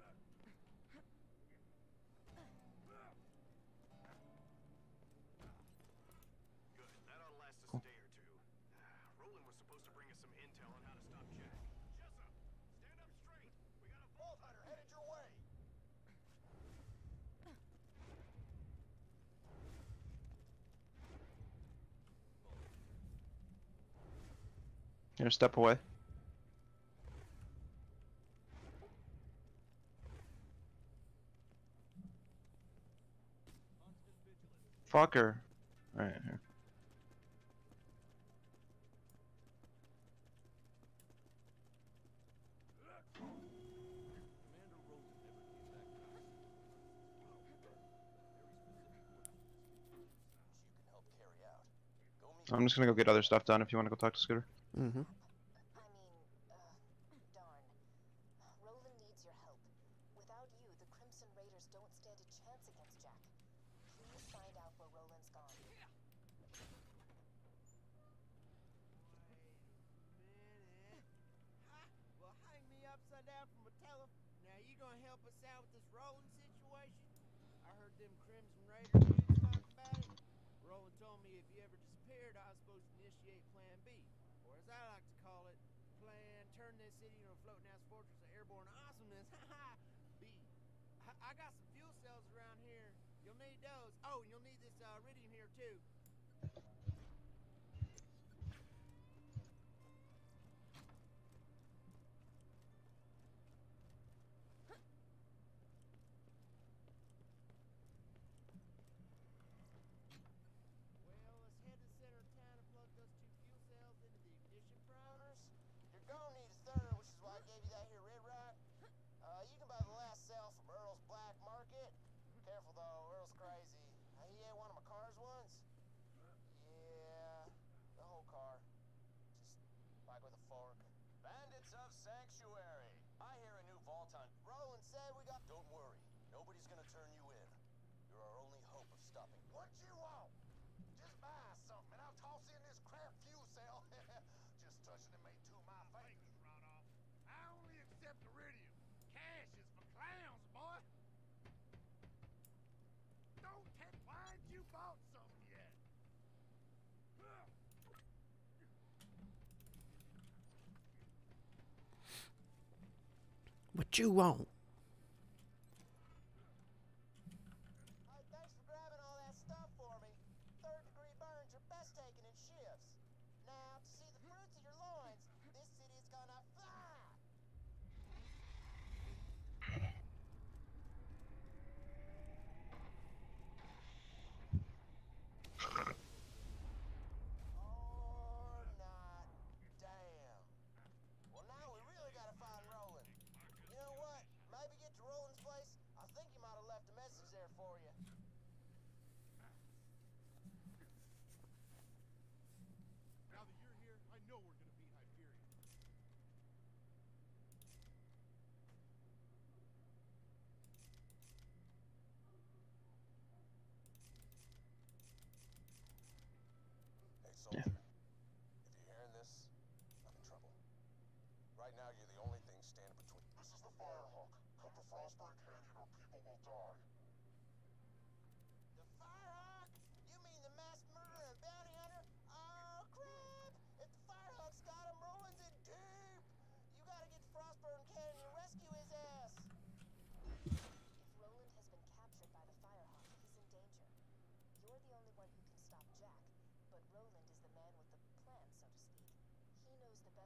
Step away. Fucker. Alright, here. I'm just gonna go get other stuff done if you wanna go talk to Scooter. Mm-hmm. I mean, uh, darn. Roland needs your help. Without you, the Crimson Raiders don't stand a chance against Jack. Please find out where Roland's gone. well, hang me upside down from a telephone. Now you gonna help us out with this Roland situation? I heard them Crimson Raiders talk about it. Roland told me if you ever disappeared, I was supposed to initiate Plan B. I like to call it, plan, turn this city into a floating ass fortress of airborne awesomeness. (laughs) Haha! B. I, I got some fuel cells around here. You'll need those. Oh, and you'll need this uh, iridium here too. what you want. Yeah.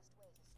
best way to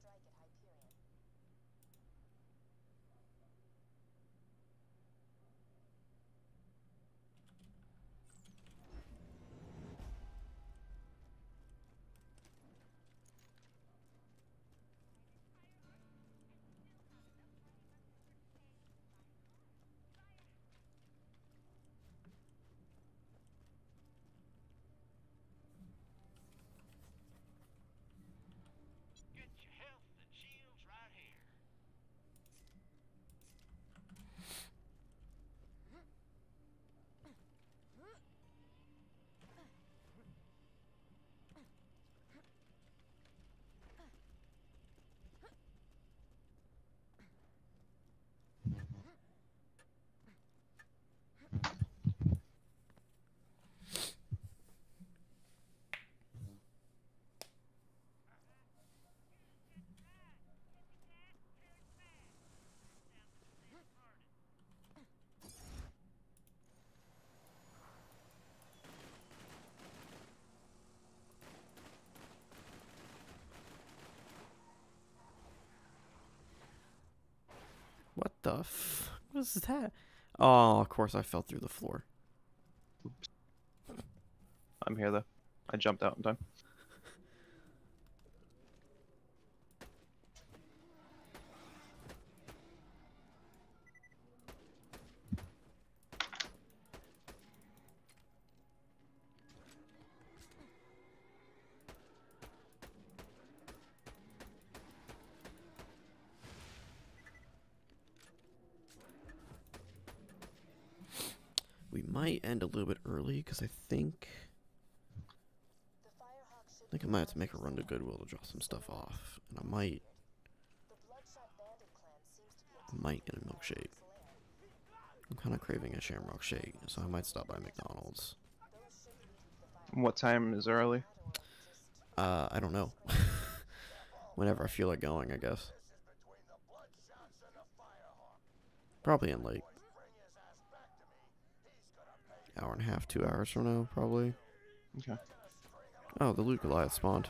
the what is that? Oh, of course I fell through the floor. Oops. I'm here though. I jumped out in time. might end a little bit early because I think I think I might have to make a run to Goodwill to drop some stuff off, and I might I might get a milkshake. I'm kind of craving a shamrock shake, so I might stop by McDonald's. What time is early? Uh, I don't know. (laughs) Whenever I feel like going, I guess. Probably in late hour and a half, two hours from now, probably. Okay. Oh, the loot Goliath spawned.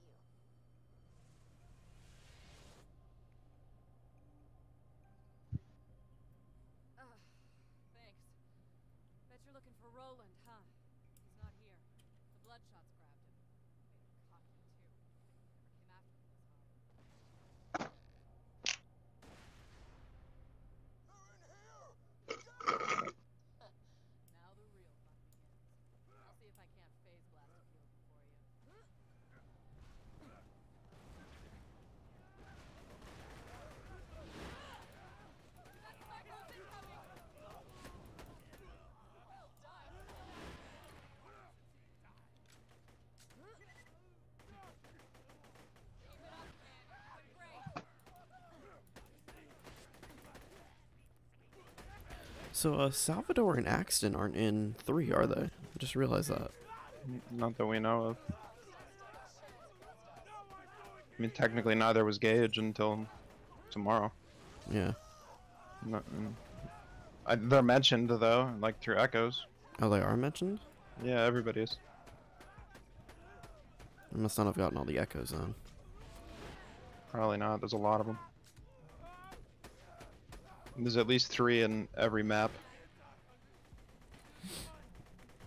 So uh, Salvador and Axton aren't in three, are they? I just realized that. Not that we know of. I mean, technically, neither was Gaige until tomorrow. Yeah. Not. I, they're mentioned though, like through echoes. Oh, they are mentioned. Yeah, everybody is. I must not have gotten all the echoes on. Probably not. There's a lot of them. There's at least three in every map.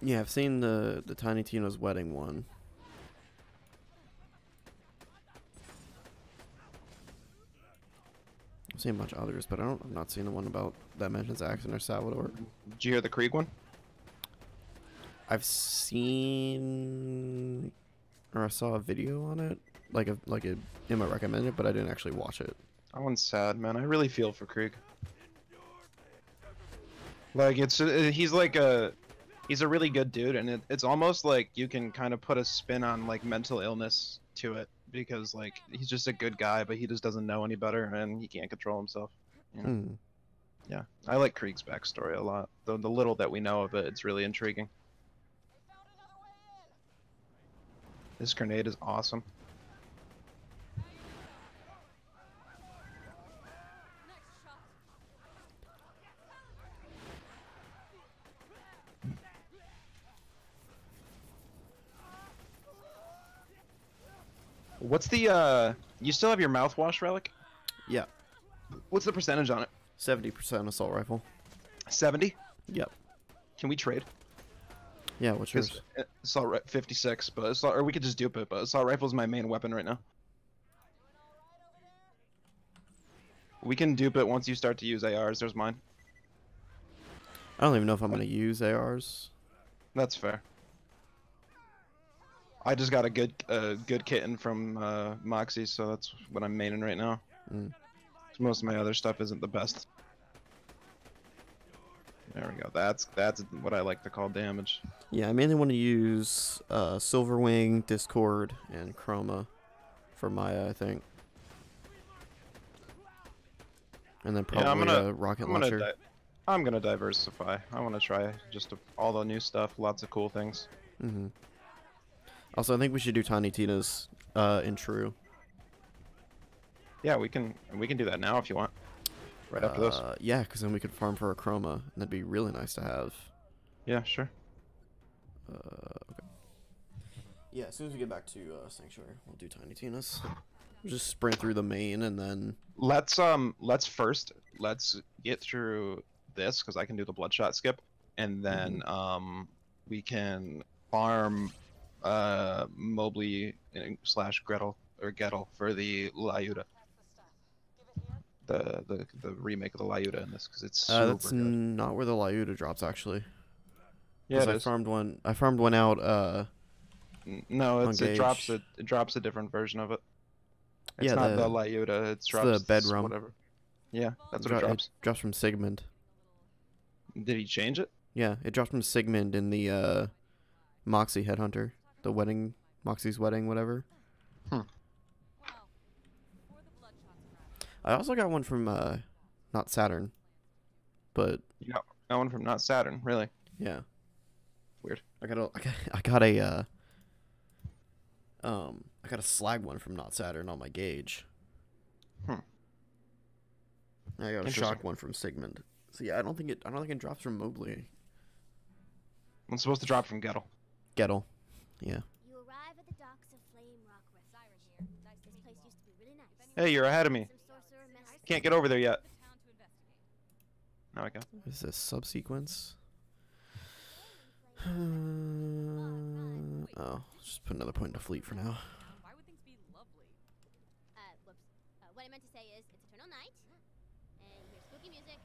Yeah, I've seen the the Tiny Tina's wedding one. I've seen a bunch of others, but I don't. I've not seen the one about that mentions Axton or Salvador. Did you hear the Krieg one? I've seen or I saw a video on it, like a like a Emma recommended, but I didn't actually watch it. That one's sad, man. I really feel for Krieg. Like it's uh, he's like a he's a really good dude, and it, it's almost like you can kind of put a spin on like mental illness to it because like he's just a good guy, but he just doesn't know any better, and he can't control himself. You know? Hmm. Yeah, I like Krieg's backstory a lot. The the little that we know of it, it's really intriguing. This grenade is awesome. What's the uh you still have your mouthwash relic? Yeah, What's the percentage on it? seventy percent assault rifle. 70? Yep. Can we trade? Yeah, what's yours? uh, assault ri- 56, but assault, or we could just dupe it, but assault rifle is my main weapon right now. We can dupe it once you start to use ARs. There's mine. I don't even know if I'm gonna use ARs. That's fair. I just got a good uh, good kitten from uh, Moxxi, so that's what I'm maining right now. Mm. Most of my other stuff isn't the best. There we go. That's that's what I like to call damage. Yeah, I mainly want to use uh, Silverwing, Discord, and Chroma for Maya, I think. And then probably Yeah, I'm gonna- a rocket I'm gonna, launcher. I'm gonna diversify. I want to try just a, all the new stuff, lots of cool things. hmm Also, I think we should do Tiny Tina's uh, in True. Yeah, we can we can do that now if you want. Right after this. Uh, yeah, because then we could farm for a Chroma, and that'd be really nice to have. Yeah, sure. Uh, okay. Yeah, as soon as we get back to uh, Sanctuary, we'll do Tiny Tina's. We'll just sprint through the main, and then Let's um let's first let's get through this because I can do the bloodshot skip, and then um we can farm uh Mobley uh, slash Gretel or Gettle for the Lyuda. The, the the remake of the Lyuda in this because it's super uh, that's good. not where the Lyuda drops actually. Yeah, 'Cause it I is. farmed one. I farmed one out. Uh, No, on it's it drops a it drops a different version of it. It's Yeah, not the- the, Lyuda. It's the drops Bedrum. whatever. Yeah, that's what dro- it drops. drops from Sigmund. Did he change it? Yeah, it drops from Sigmund in the uh, Moxxi Headhunter, the wedding, Moxxi's wedding, whatever. I also got one from uh, not Saturn, but You got that one from not Saturn, really. yeah. Weird. I got a, I got, I got a, uh, um, I got a slag one from not Saturn on my Gaige. Hmm. I got a shock one from Sigmund. So yeah, I don't think it, I don't think it drops from Mobley. It's supposed to drop from Gettle. Gettle. Yeah. You arrive at the docks of Flame Rock Refuge. Siren here. Nice This place used to be really nice. Hey, you're ahead of me. Some Can't get over there yet. The town to investigate. Now I can. Is this subsequence? Uh, oh, just put another point into fleet for now. Why would things be lovely? Uh, whoops. Uh, what I meant to say is, it's eternal night, and you hear spooky music,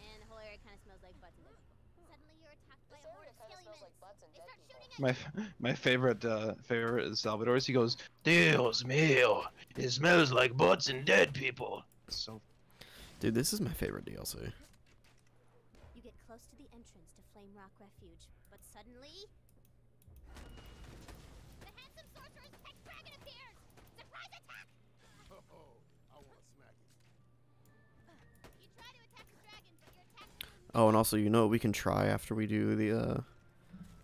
and the whole area kind of smells like butts and dead people. Suddenly you're attacked by This a horde area of kinda skelly smells men. like butts and They dead start people. shooting at My my favorite uh favorite is Salvador's. He goes, Dios mío, it smells like butts and dead people. So Dude, this is my favorite DLC. You get close to the entrance to Flame Rock Refuge, but suddenly The handsome sorcerer's hex dragon appears! Surprise attack! Oh, I want to smack it. You try to attack the dragon, but your attack Oh, and also, you know, what we can try after we do the uh,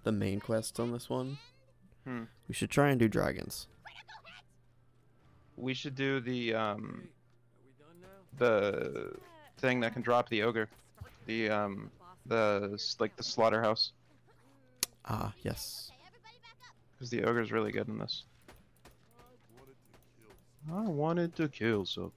the main quest on this one. Hmm. We should try and do dragons. We should do the um Are we done now? the thing that can drop the ogre, the um the like the slaughterhouse, Ah, yes. Okay, everybody back up. because the ogre's really good in this. I wanted to kill I wanted to kill so.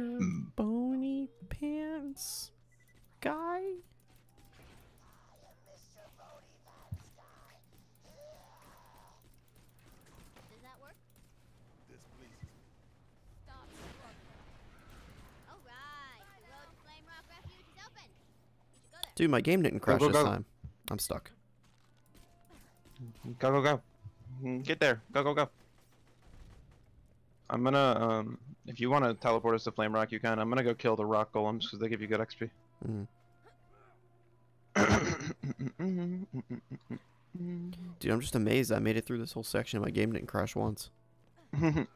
Open. We should go there. Dude, my game didn't crash go, this go. time. I'm stuck. Go go go. Mm, Get there. Go go go. I'm gonna um if you want to teleport us to Flame Rock, you can. I'm gonna go kill the rock golems because they give you good XP. Mm. (coughs) Dude, I'm just amazed I made it through this whole section. My game didn't crash once. (laughs) Alright.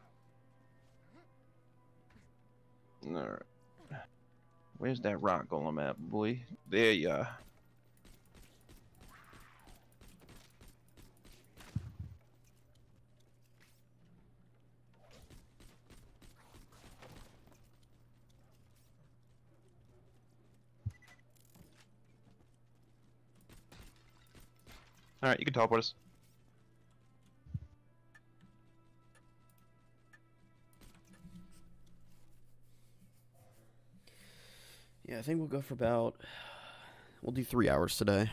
Where's that rock golem at, boy? There ya. Alright, you can teleport us. Yeah, I think we'll go for about. We'll do three hours today.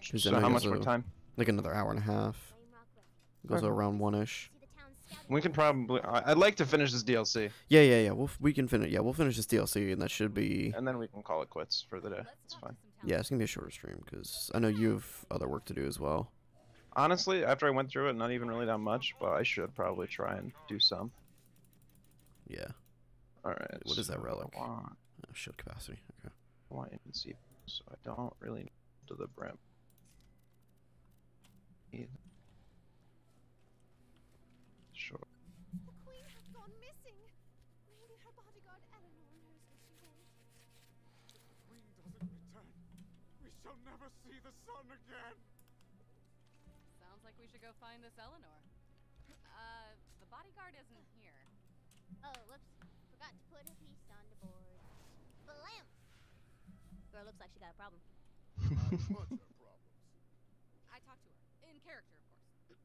So how guess much more time? Like another hour and a half. Flame Rock Refuge. Goes Okay. around one ish. See the town's scouting We can probably. I- I'd like to finish this DLC, Yeah, yeah, yeah. We'll we can finish. Yeah, we'll finish this DLC, and that should be. and then we can call it quits for the day. Let's It's fine. Yeah, it's gonna be a shorter stream because I know you have other work to do as well. Honestly, after I went through it, not even really that much, but I should probably try and do some. Yeah. All right. What is that so relic? Oh, shield capacity. Okay. I want infancy, so I don't really to the brim. Either. Sure. The queen has gone missing. Only her bodyguard Eleanor knows where she went. Queen doesn't return. We shall never see the again. Sounds like we should go find this Eleanor. Uh, the bodyguard isn't here. Oh, whoops. Forgot to put a piece on the board. Blam! Girl looks like she got a problem. Bunch of problems. (laughs) I talked to her. In character, of course.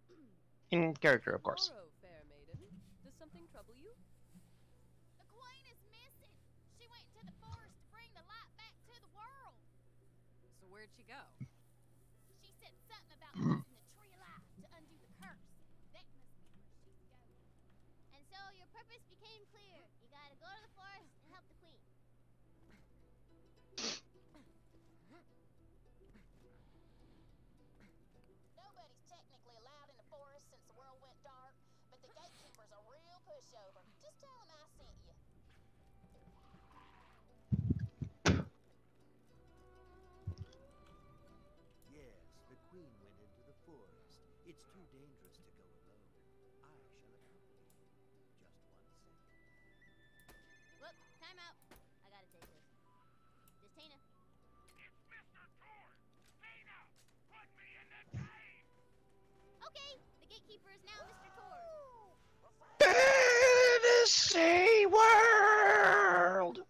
In character, of course. Tomorrow, Whoop, time out. I gotta take this. This Tina. Mr. Torgue! Tina! Put me in the cave! Okay, the gatekeeper is now Mr. Torgue. Fantasy world.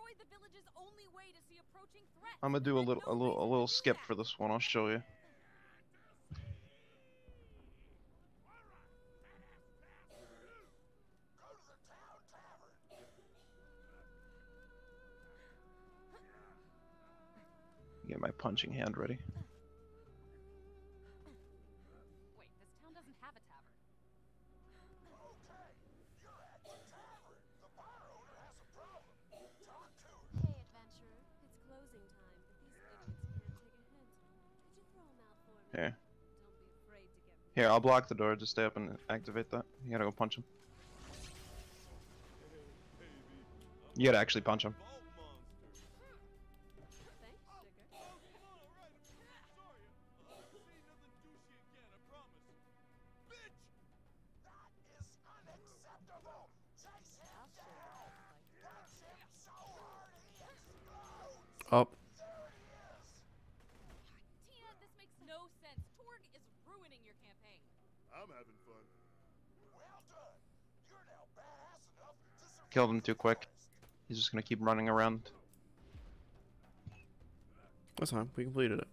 Destroyed the village's only way to see approaching threats. I'm gonna do a little, a little, a little skip for this one. I'll show you. Go to the town tavern. Get my punching hand ready. Here, I'll block the door. Just stay up and activate that. You gotta go punch him. You gotta actually punch him. killed him too quick. He's just gonna keep running around. That's fine. We completed it.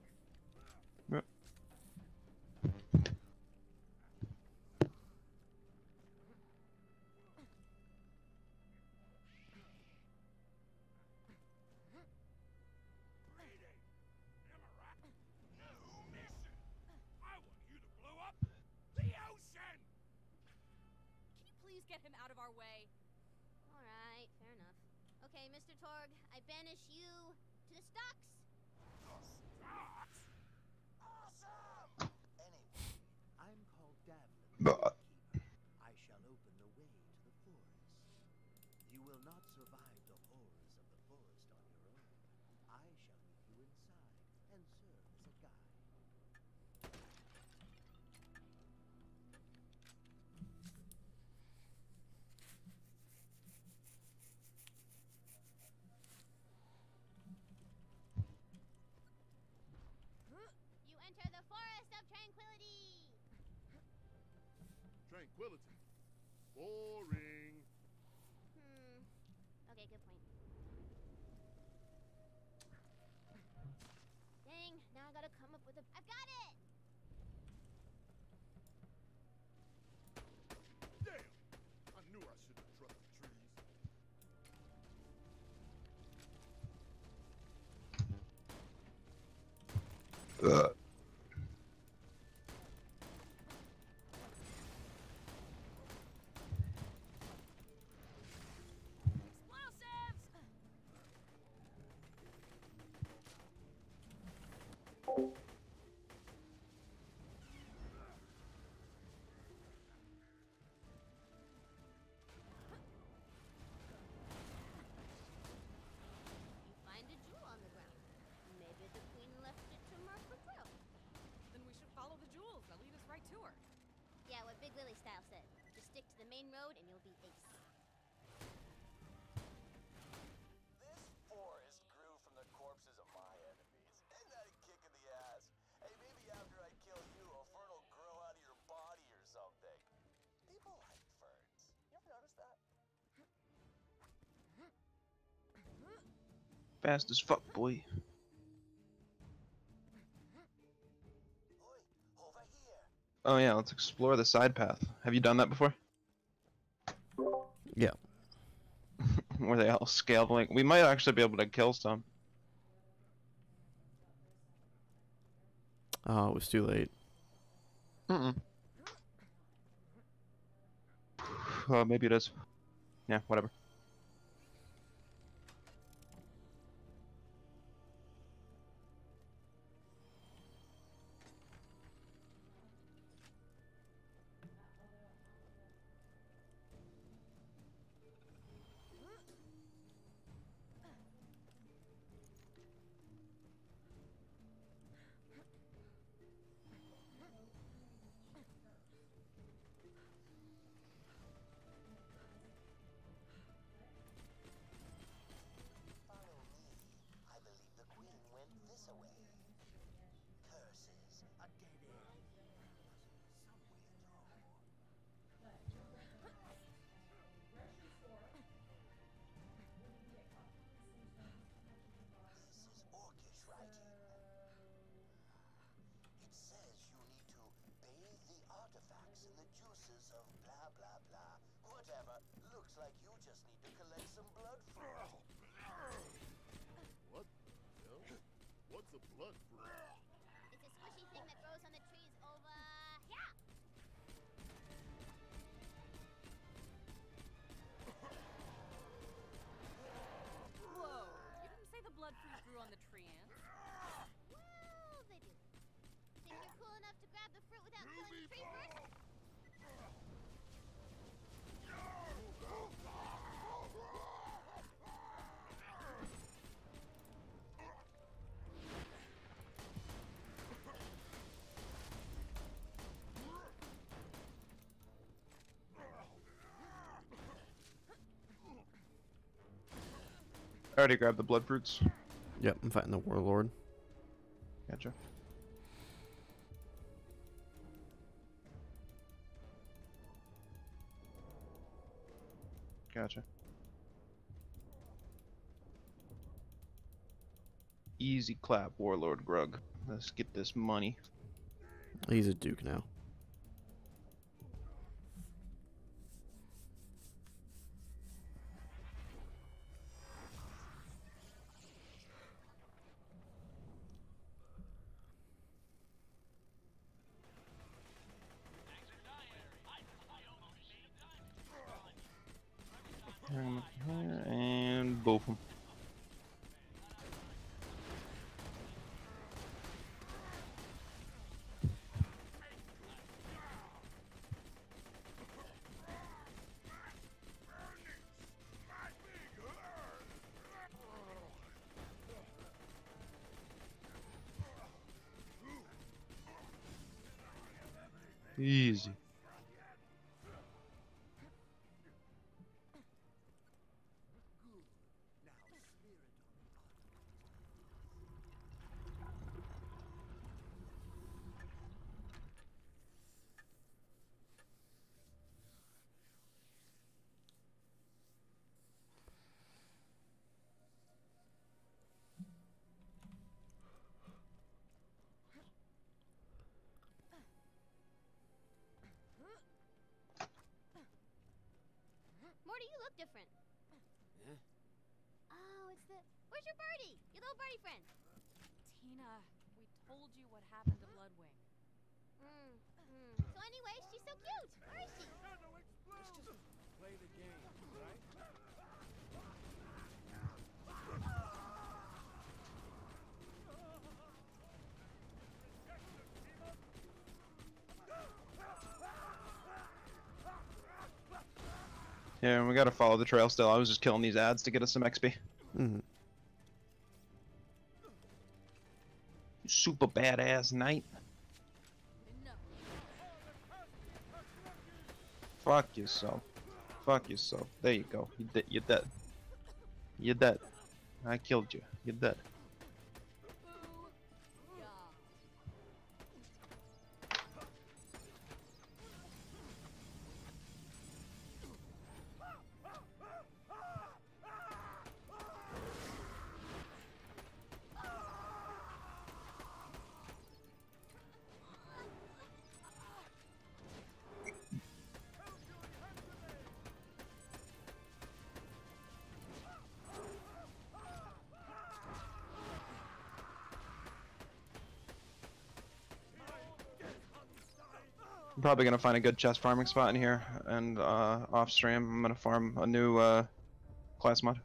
banish you to the stocks. The stocks? Awesome! Anyway, I'm called Davlin. tranquility. Boring. Hmm. Okay, good point. Dang, now I gotta come up with a... I've got it! Damn! I knew I shouldn't have trusted trees. Ugh. Fast as fuck, boy. Oh yeah, let's explore the side path. Have you done that before? Yeah. (laughs) Where they all Like We might actually be able to kill some. Oh, it was too late. Mm-mm. Uh, maybe it is. Yeah, whatever. I already grabbed the blood fruits. Yep, I'm fighting the warlord. Gotcha. Gotcha. Easy clap, Warlord Grug. Let's get this money. He's a duke now. Easy. Look different. Yeah? Oh, it's the. Where's your birdie? Your little birdie friend. Tina, we told you what happened to Bloodwing. Mm, mm. So anyway, she's so cute. Where is she? Let's just play the game, Yeah, and we gotta follow the trail still. I was just killing these ads to get us some XP. Mm -hmm. Super badass knight. Fuck yourself. Fuck yourself. There you go. You de- you're dead. You're dead. I killed you. You're dead. Probably gonna find a good chest farming spot in here, and uh, off stream, I'm gonna farm a new uh, class mod.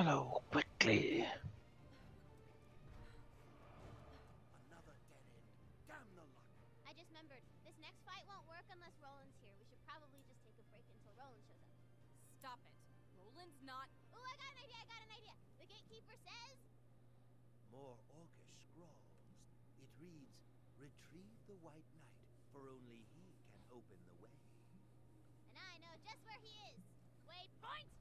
Follow quickly. Another dead end. Damn the luck. I just remembered, this next fight won't work unless Roland's here. We should probably just take a break until Roland shows up. Stop it. Roland's not. Ooh, I got an idea, I got an idea. The gatekeeper says, More orcish scrawls. It reads, Retrieve the White Knight, for only he can open the way. and I know just where he is. Waypoint!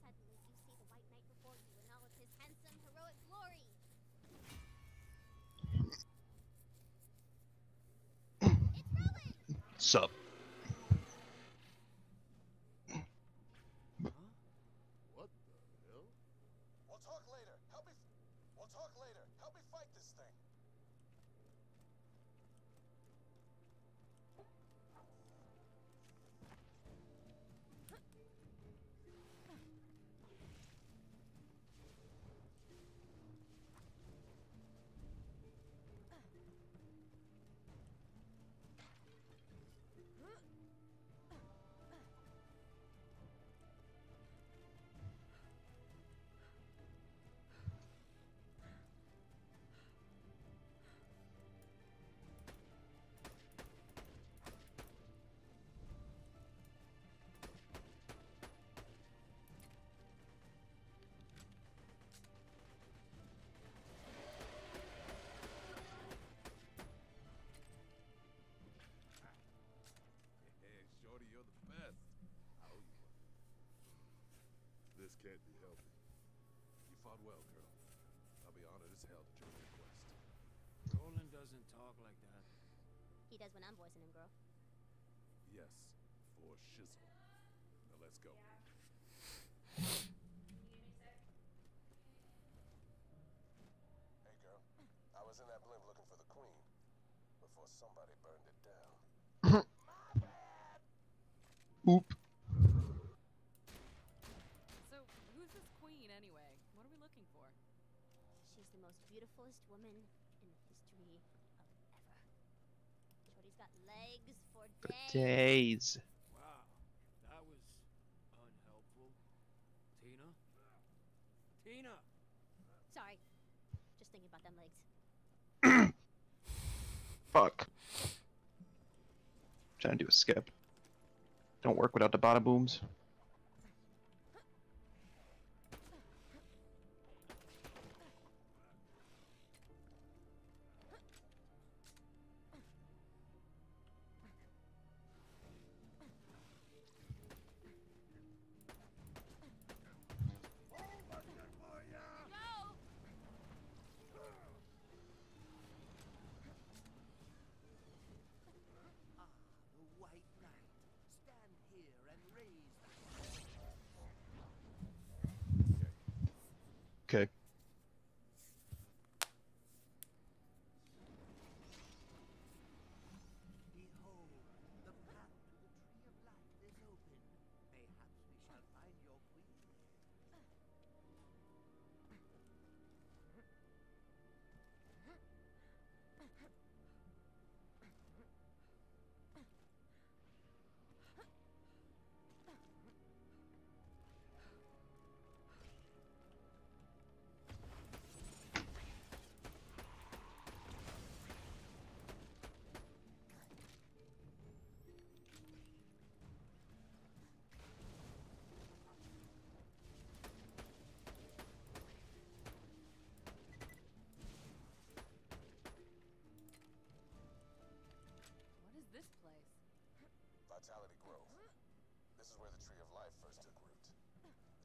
Suddenly you see the White Knight before you in all of his handsome, heroic glory. it's Roland! Sup? What the hell? We'll talk later. Help me. We'll talk later. Can't be helped. You fought well, girl. I'll be honored as hell to join your quest. Roland doesn't talk like that. He does when I'm voicing him, girl. Yes, for shizzle. Now let's go. Hey, girl. I was in that blimp looking for the queen before somebody burned it down. (laughs) Oop. Most beautifulest woman in the history of ever. Shorty's got legs for days. Days. Wow, that was unhelpful. Tina? Tina! Sorry. Just thinking about them legs. (coughs) Fuck. Trying to do a skip. Don't work without the bottom booms.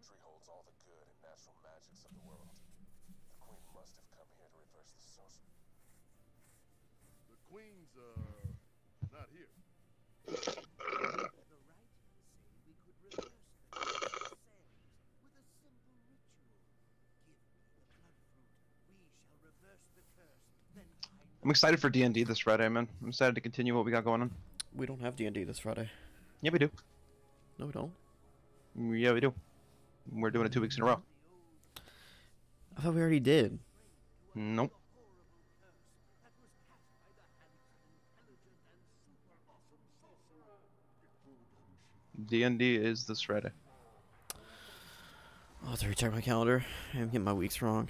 The tree holds all the good and natural magics of the world. The queen must have come here to reverse the sorcery. The queen's, uh, not here. The writers say we could reverse the curse ourselves with a simple ritual. Give me the blood fruit. We shall reverse the curse, then find I'm excited for D&D this Friday, man. I'm excited to continue what we got going on. We don't have D&D this Friday. Yeah, we do. No, we don't. Yeah, we do. We're doing it two weeks in a row. I thought we already did. Nope. that was the hands of intelligent and super awesome sorcerer. D&D is this Friday. I'll have to recheck my calendar. I'm getting my weeks wrong.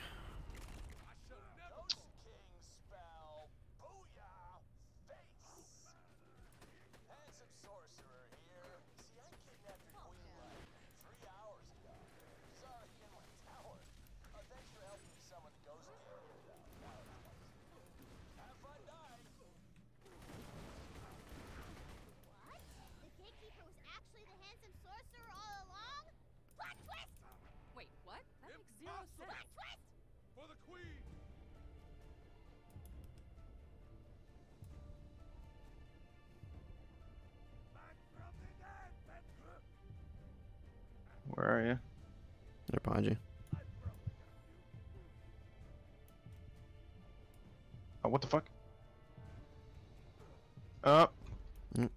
Where are you? They're behind you. Oh, what the fuck? Oh. Mm.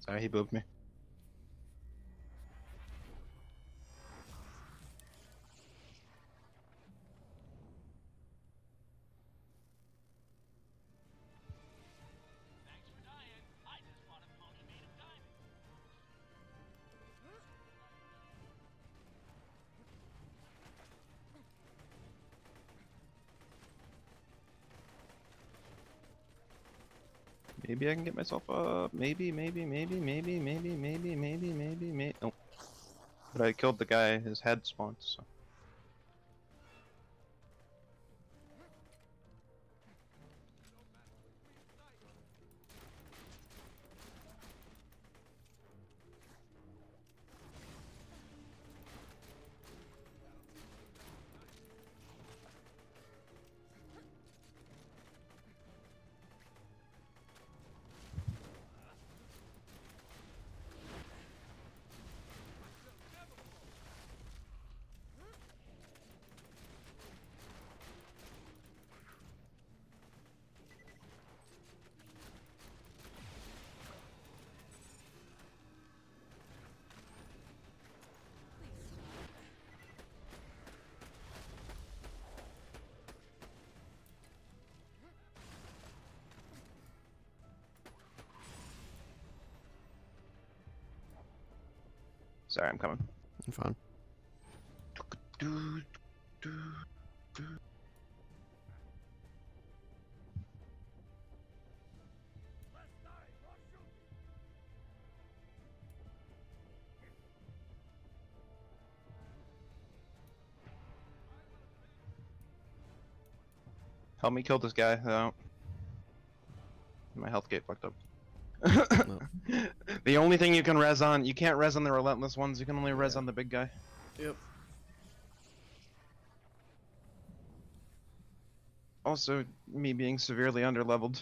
Sorry, he booped me. Maybe I can get myself up. Maybe, maybe, maybe, maybe, maybe, maybe, maybe, maybe, maybe. Oh. But I killed the guy. His head spawned. So. Sorry, I'm coming. I'm fine. Help me kill this guy. No. My health gate fucked up. No. (laughs) the only thing you can res on, you can't res on the relentless ones. You can only res Yeah. on the big guy. Yep. Also, me being severely underleveled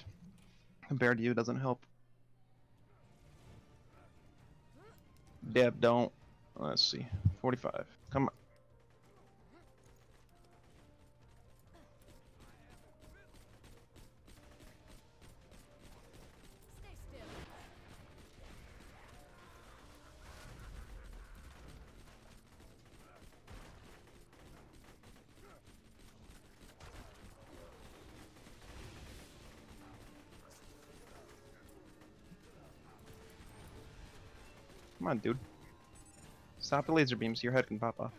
compared to you doesn't help. Deb, don't. Let's see. 45. Come on. Come on, dude. Stop the laser beams. Your head can pop off.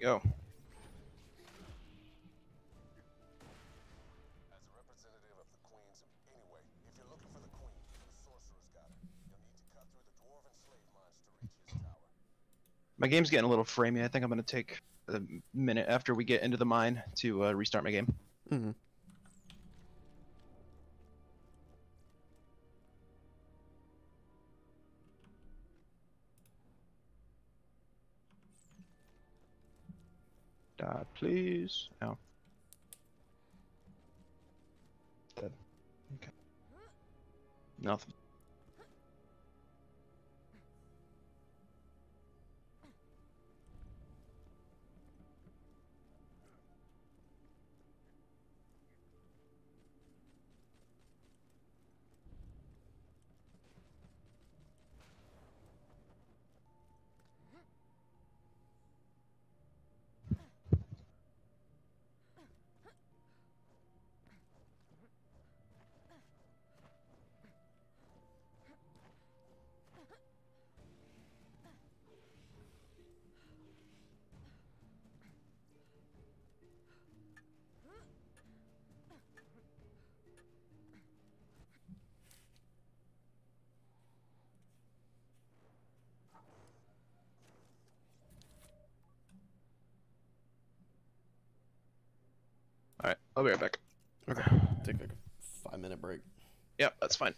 His tower. My game's getting a little framey. I think I'm gonna take a minute after we get into the mine to uh, restart my game. Mm-hmm. I'll be right back. Okay. Take like a five minute break. Yep, that's fine.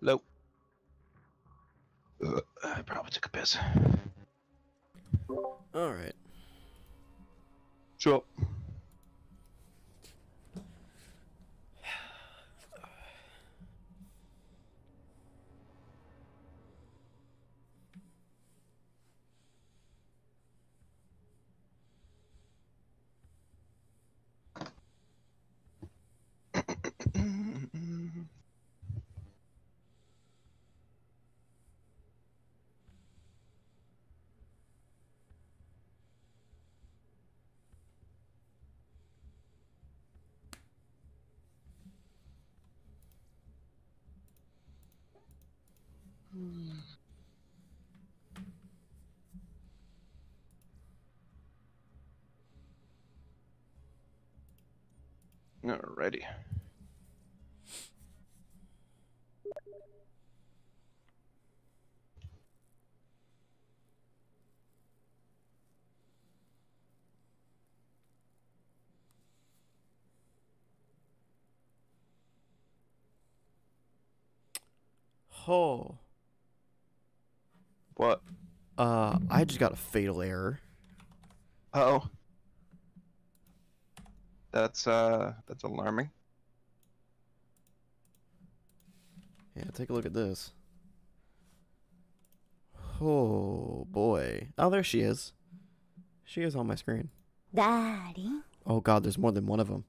Hello. Ugh, I probably took a piss. All right. Sure. Hmm. Alrighty. Oh. What? Uh, I just got a fatal error. Oh. That's uh that's alarming. Yeah, take a look at this. Oh boy. Oh, there she is. She is on my screen. Daddy. Oh god, there's more than one of them.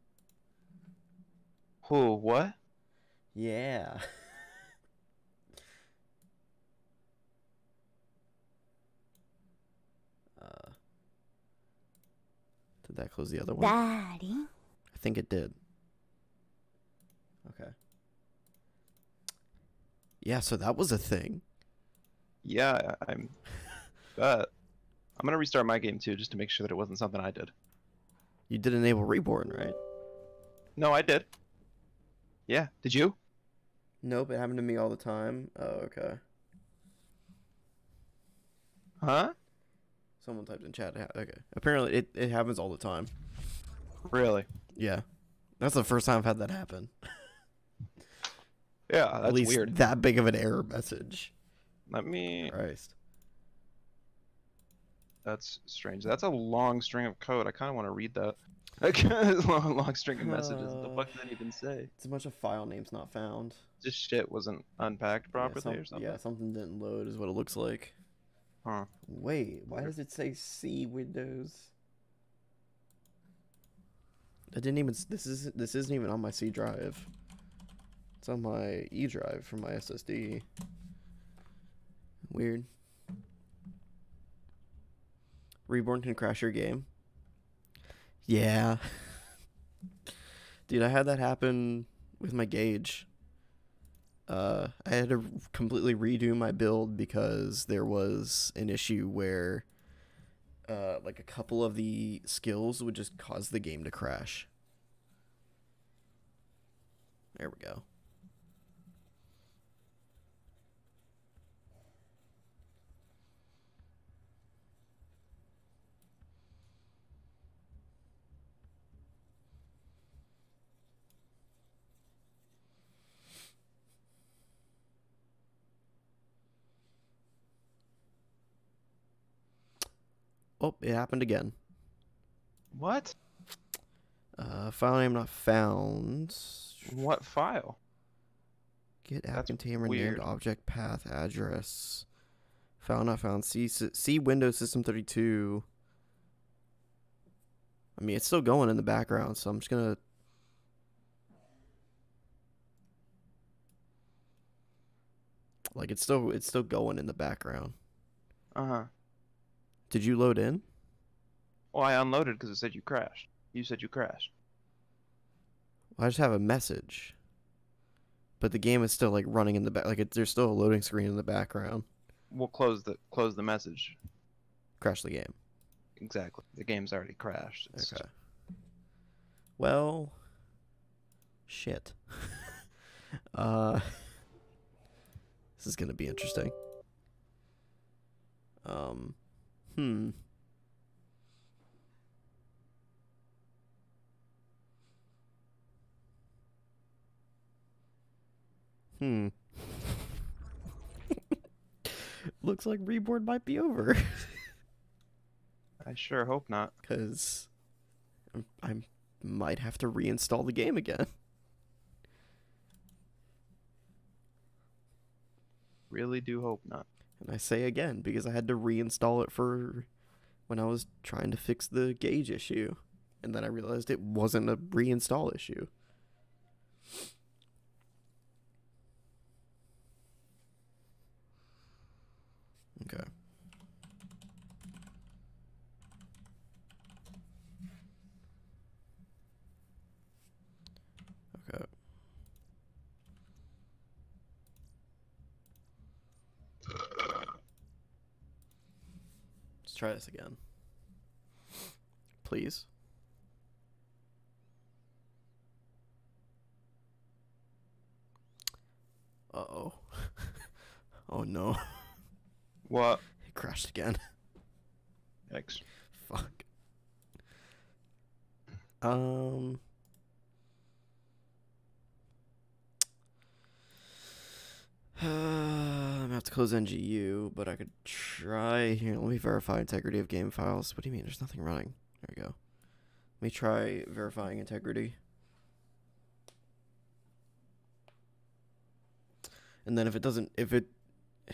Who? What? Yeah. (laughs) did that close the other one? Daddy. I think it did. Okay. Yeah, so that was a thing. Yeah, I- I'm. (laughs) Uh, I'm gonna restart my game too, just to make sure that it wasn't something I did. You did enable reborn, right? No, I did. Yeah, did you? Nope, it happened to me all the time. Oh, okay. Huh? Someone typed in chat. Okay. Apparently, it, it happens all the time. Really? Yeah. That's the first time I've had that happen. (laughs) Yeah, At that's least weird. that big of an error message. Let me. Christ. That's strange. That's a long string of code. I kind of want to read that. (laughs) a (laughs) long, long string of messages. What the Uh, fuck did that even say? It's a bunch of file names not found. This shit wasn't unpacked properly yeah, some- or something. Yeah, something didn't load is what it looks like. Huh. Wait, why does it say C Windows? I didn't even. This is this isn't even on my C drive. It's on my E drive from my SSD. Weird. Reborn can crash your game. Yeah. (laughs) Dude, I had that happen with my Gaige. Uh, I had to completely redo my build because there was an issue where, uh, like a couple of the skills would just cause the game to crash. There we go. Oh, it happened again. What? Uh, file name not found. What file? Get app That's container weird. named object path address. File not found. C C Windows System 32. I mean, it's still going in the background, so I'm just gonna. Like it's still it's still going in the background. Uh huh. Did you load in? Well, I unloaded because it said you crashed. You said you crashed. I just have a message. But the game is still like running in the back. Like it, there's still a loading screen in the background. We'll close the close the message. Crash the game. Exactly. The game's already crashed. It's Okay. Well, shit. (laughs) uh, this is gonna be interesting. Um, hmm. Hmm. (laughs) looks like Reborn might be over. I sure hope not. Because I might have to reinstall the game again. Really do hope not. And I say again because I had to reinstall it for when I was trying to fix the Gaige issue. And then I realized it wasn't a reinstall issue. Okay. Let's try this again. Please. Uh oh. (laughs) oh no. What? It crashed again. Yikes. Fuck. Um. (sighs) I'm gonna have to close NGU, but I could try here. Let me verify integrity of game files. What do you mean? There's nothing running. There we go. Let me try verifying integrity. And then if it doesn't, if it, (sighs)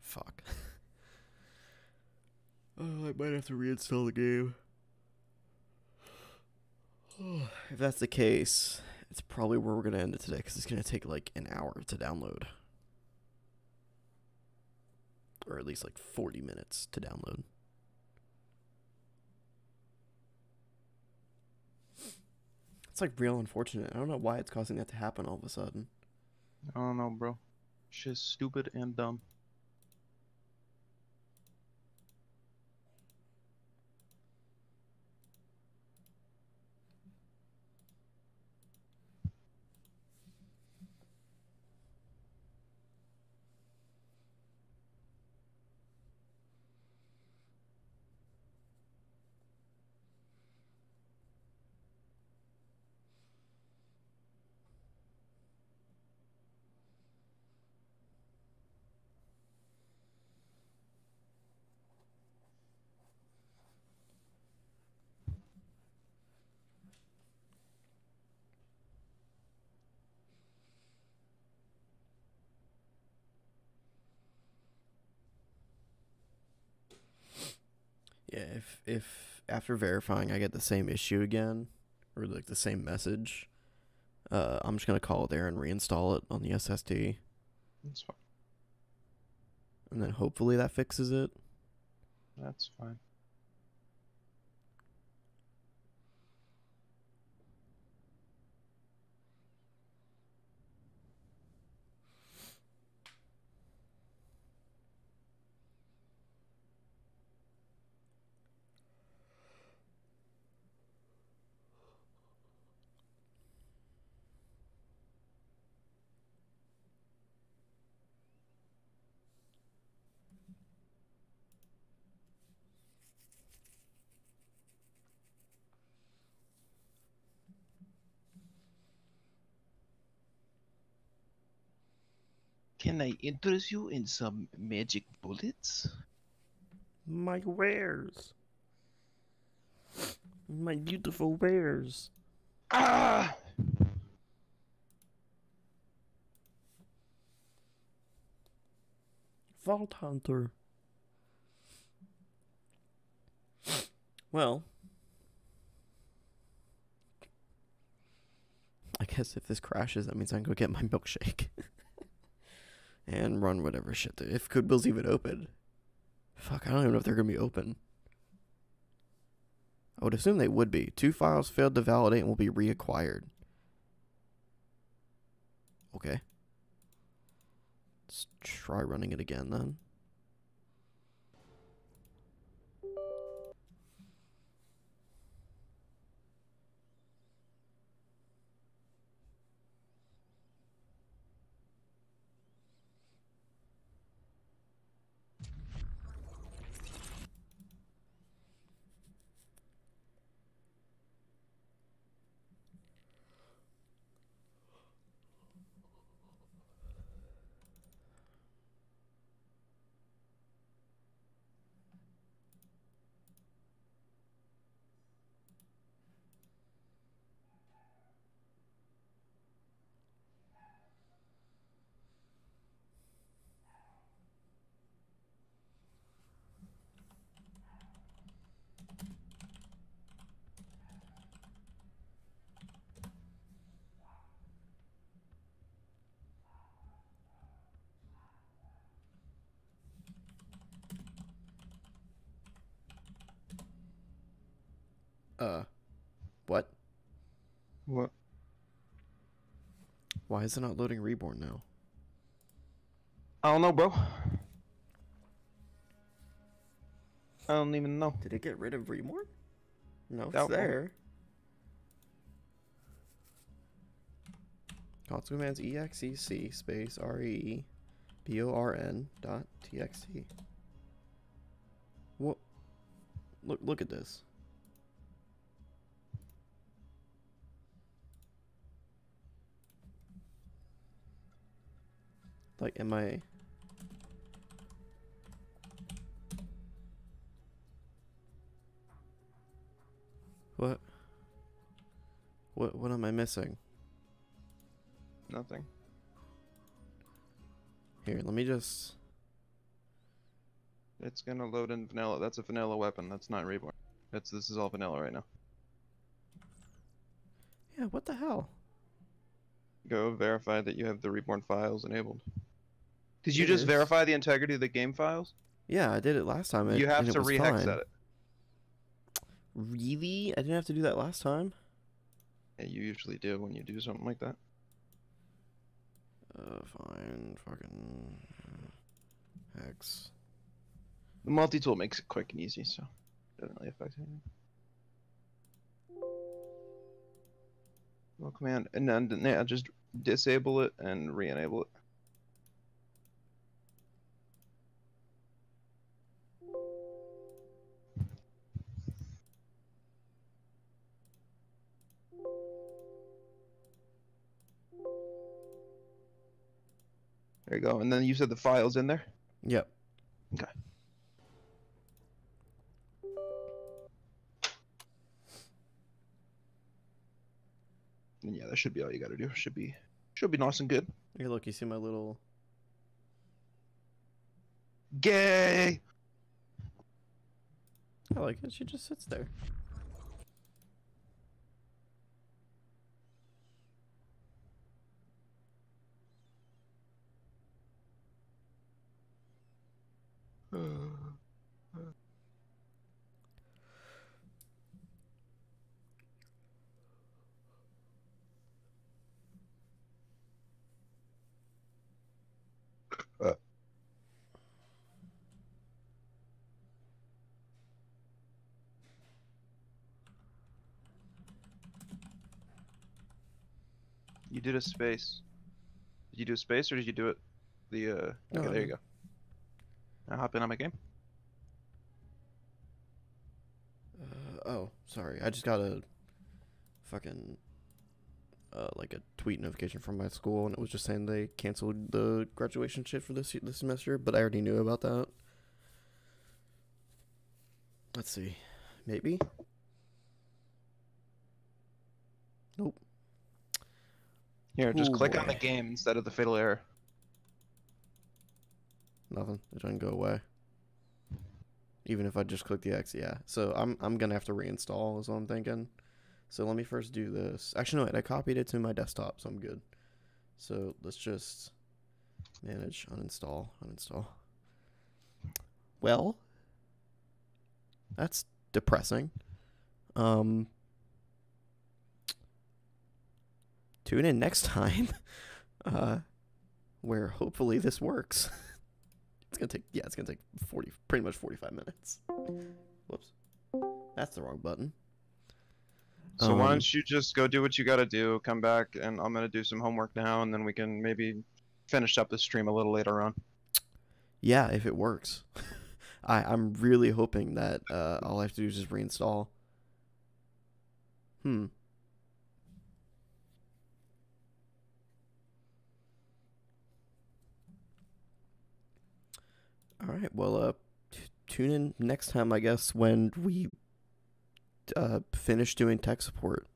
fuck. (laughs) oh, I might have to reinstall the game. (sighs) if that's the case, it's probably where we're gonna end it today because it's gonna take like an hour to download, or at least like forty minutes to download. It's like real unfortunate. I don't know why it's causing that to happen all of a sudden. I don't know, bro. Shit's stupid and dumb. Yeah, if after verifying I get the same issue again, or like the same message, uh, I'm just gonna call it there and reinstall it on the SSD, That's fine. and then hopefully that fixes it. That's fine. Can I interest you in some magic bullets? My wares, my beautiful wares. Ah! Vault Hunter. Well, I guess if this crashes, that means I can go get my milkshake (laughs) and run whatever shit. If Goodwill's even open, fuck, I don't even know if they're gonna be open. I would assume they would be. Two files failed to validate and will be reacquired. Okay. Let's try running it again then. Why is it not loading Reborn now? I don't know, bro. I don't even know. Did it get rid of Reborn? No, it's Doubtful. there. Console commands exec space re b o r n dot txt. What? Look! Look at this. Like, am I? What? What? What am I missing? Nothing. Here, let me just. It's gonna load in vanilla. That's a vanilla weapon. That's not reborn. That's this is all vanilla right now. Yeah, what the hell? Go verify that you have the reborn files enabled. Did you It just is. verify the integrity of the game files? Yeah, I did it last time. and- you have to rehex fine. that. Really? I didn't have to do that last time. Yeah, you usually do when you do something like that. Uh, fine. Fucking. Hex. The multi-tool makes it quick and easy, so doesn't really affect anything. Well, command and then yeah, just disable it and re-enable it. There you go. And then you said the files in there. Yep. Okay. And yeah, that should be all you gotta do. Should be should be nice and good. Here, look. You see my little. Gay. I like it. She just sits there. Did a space. Did you do a space or did you do it the uh okay, there you go. Now hop in on my game. Uh, oh, sorry. I just got a fucking uh, like a tweet notification from my school, and it was just saying they canceled the graduation shit for this this semester. But I already knew about that. Let's see, maybe. Nope. Here, just Ooh, click on the game instead of the fatal error. Nothing. It doesn't go away. Even if I just click the X, yeah. So I'm I'm gonna have to reinstall is what I'm thinking. So let me first do this. Actually no wait, I copied it to my desktop, so I'm good. So let's just manage, uninstall, uninstall. Well that's depressing. Um tune in next time. (laughs) Uh where hopefully this works. (laughs) It's gonna take yeah, it's gonna take forty pretty much forty five minutes. Whoops. That's the wrong button. So why Um, don't you just go do what you gotta do, come back, and I'm gonna do some homework now, and then we can maybe finish up the stream a little later on. Yeah, if it works. (laughs) I, I'm really hoping that uh, all I have to do is just reinstall. Hmm. All right. Well, uh, tune in next time, I guess, when we uh, finish doing tech support.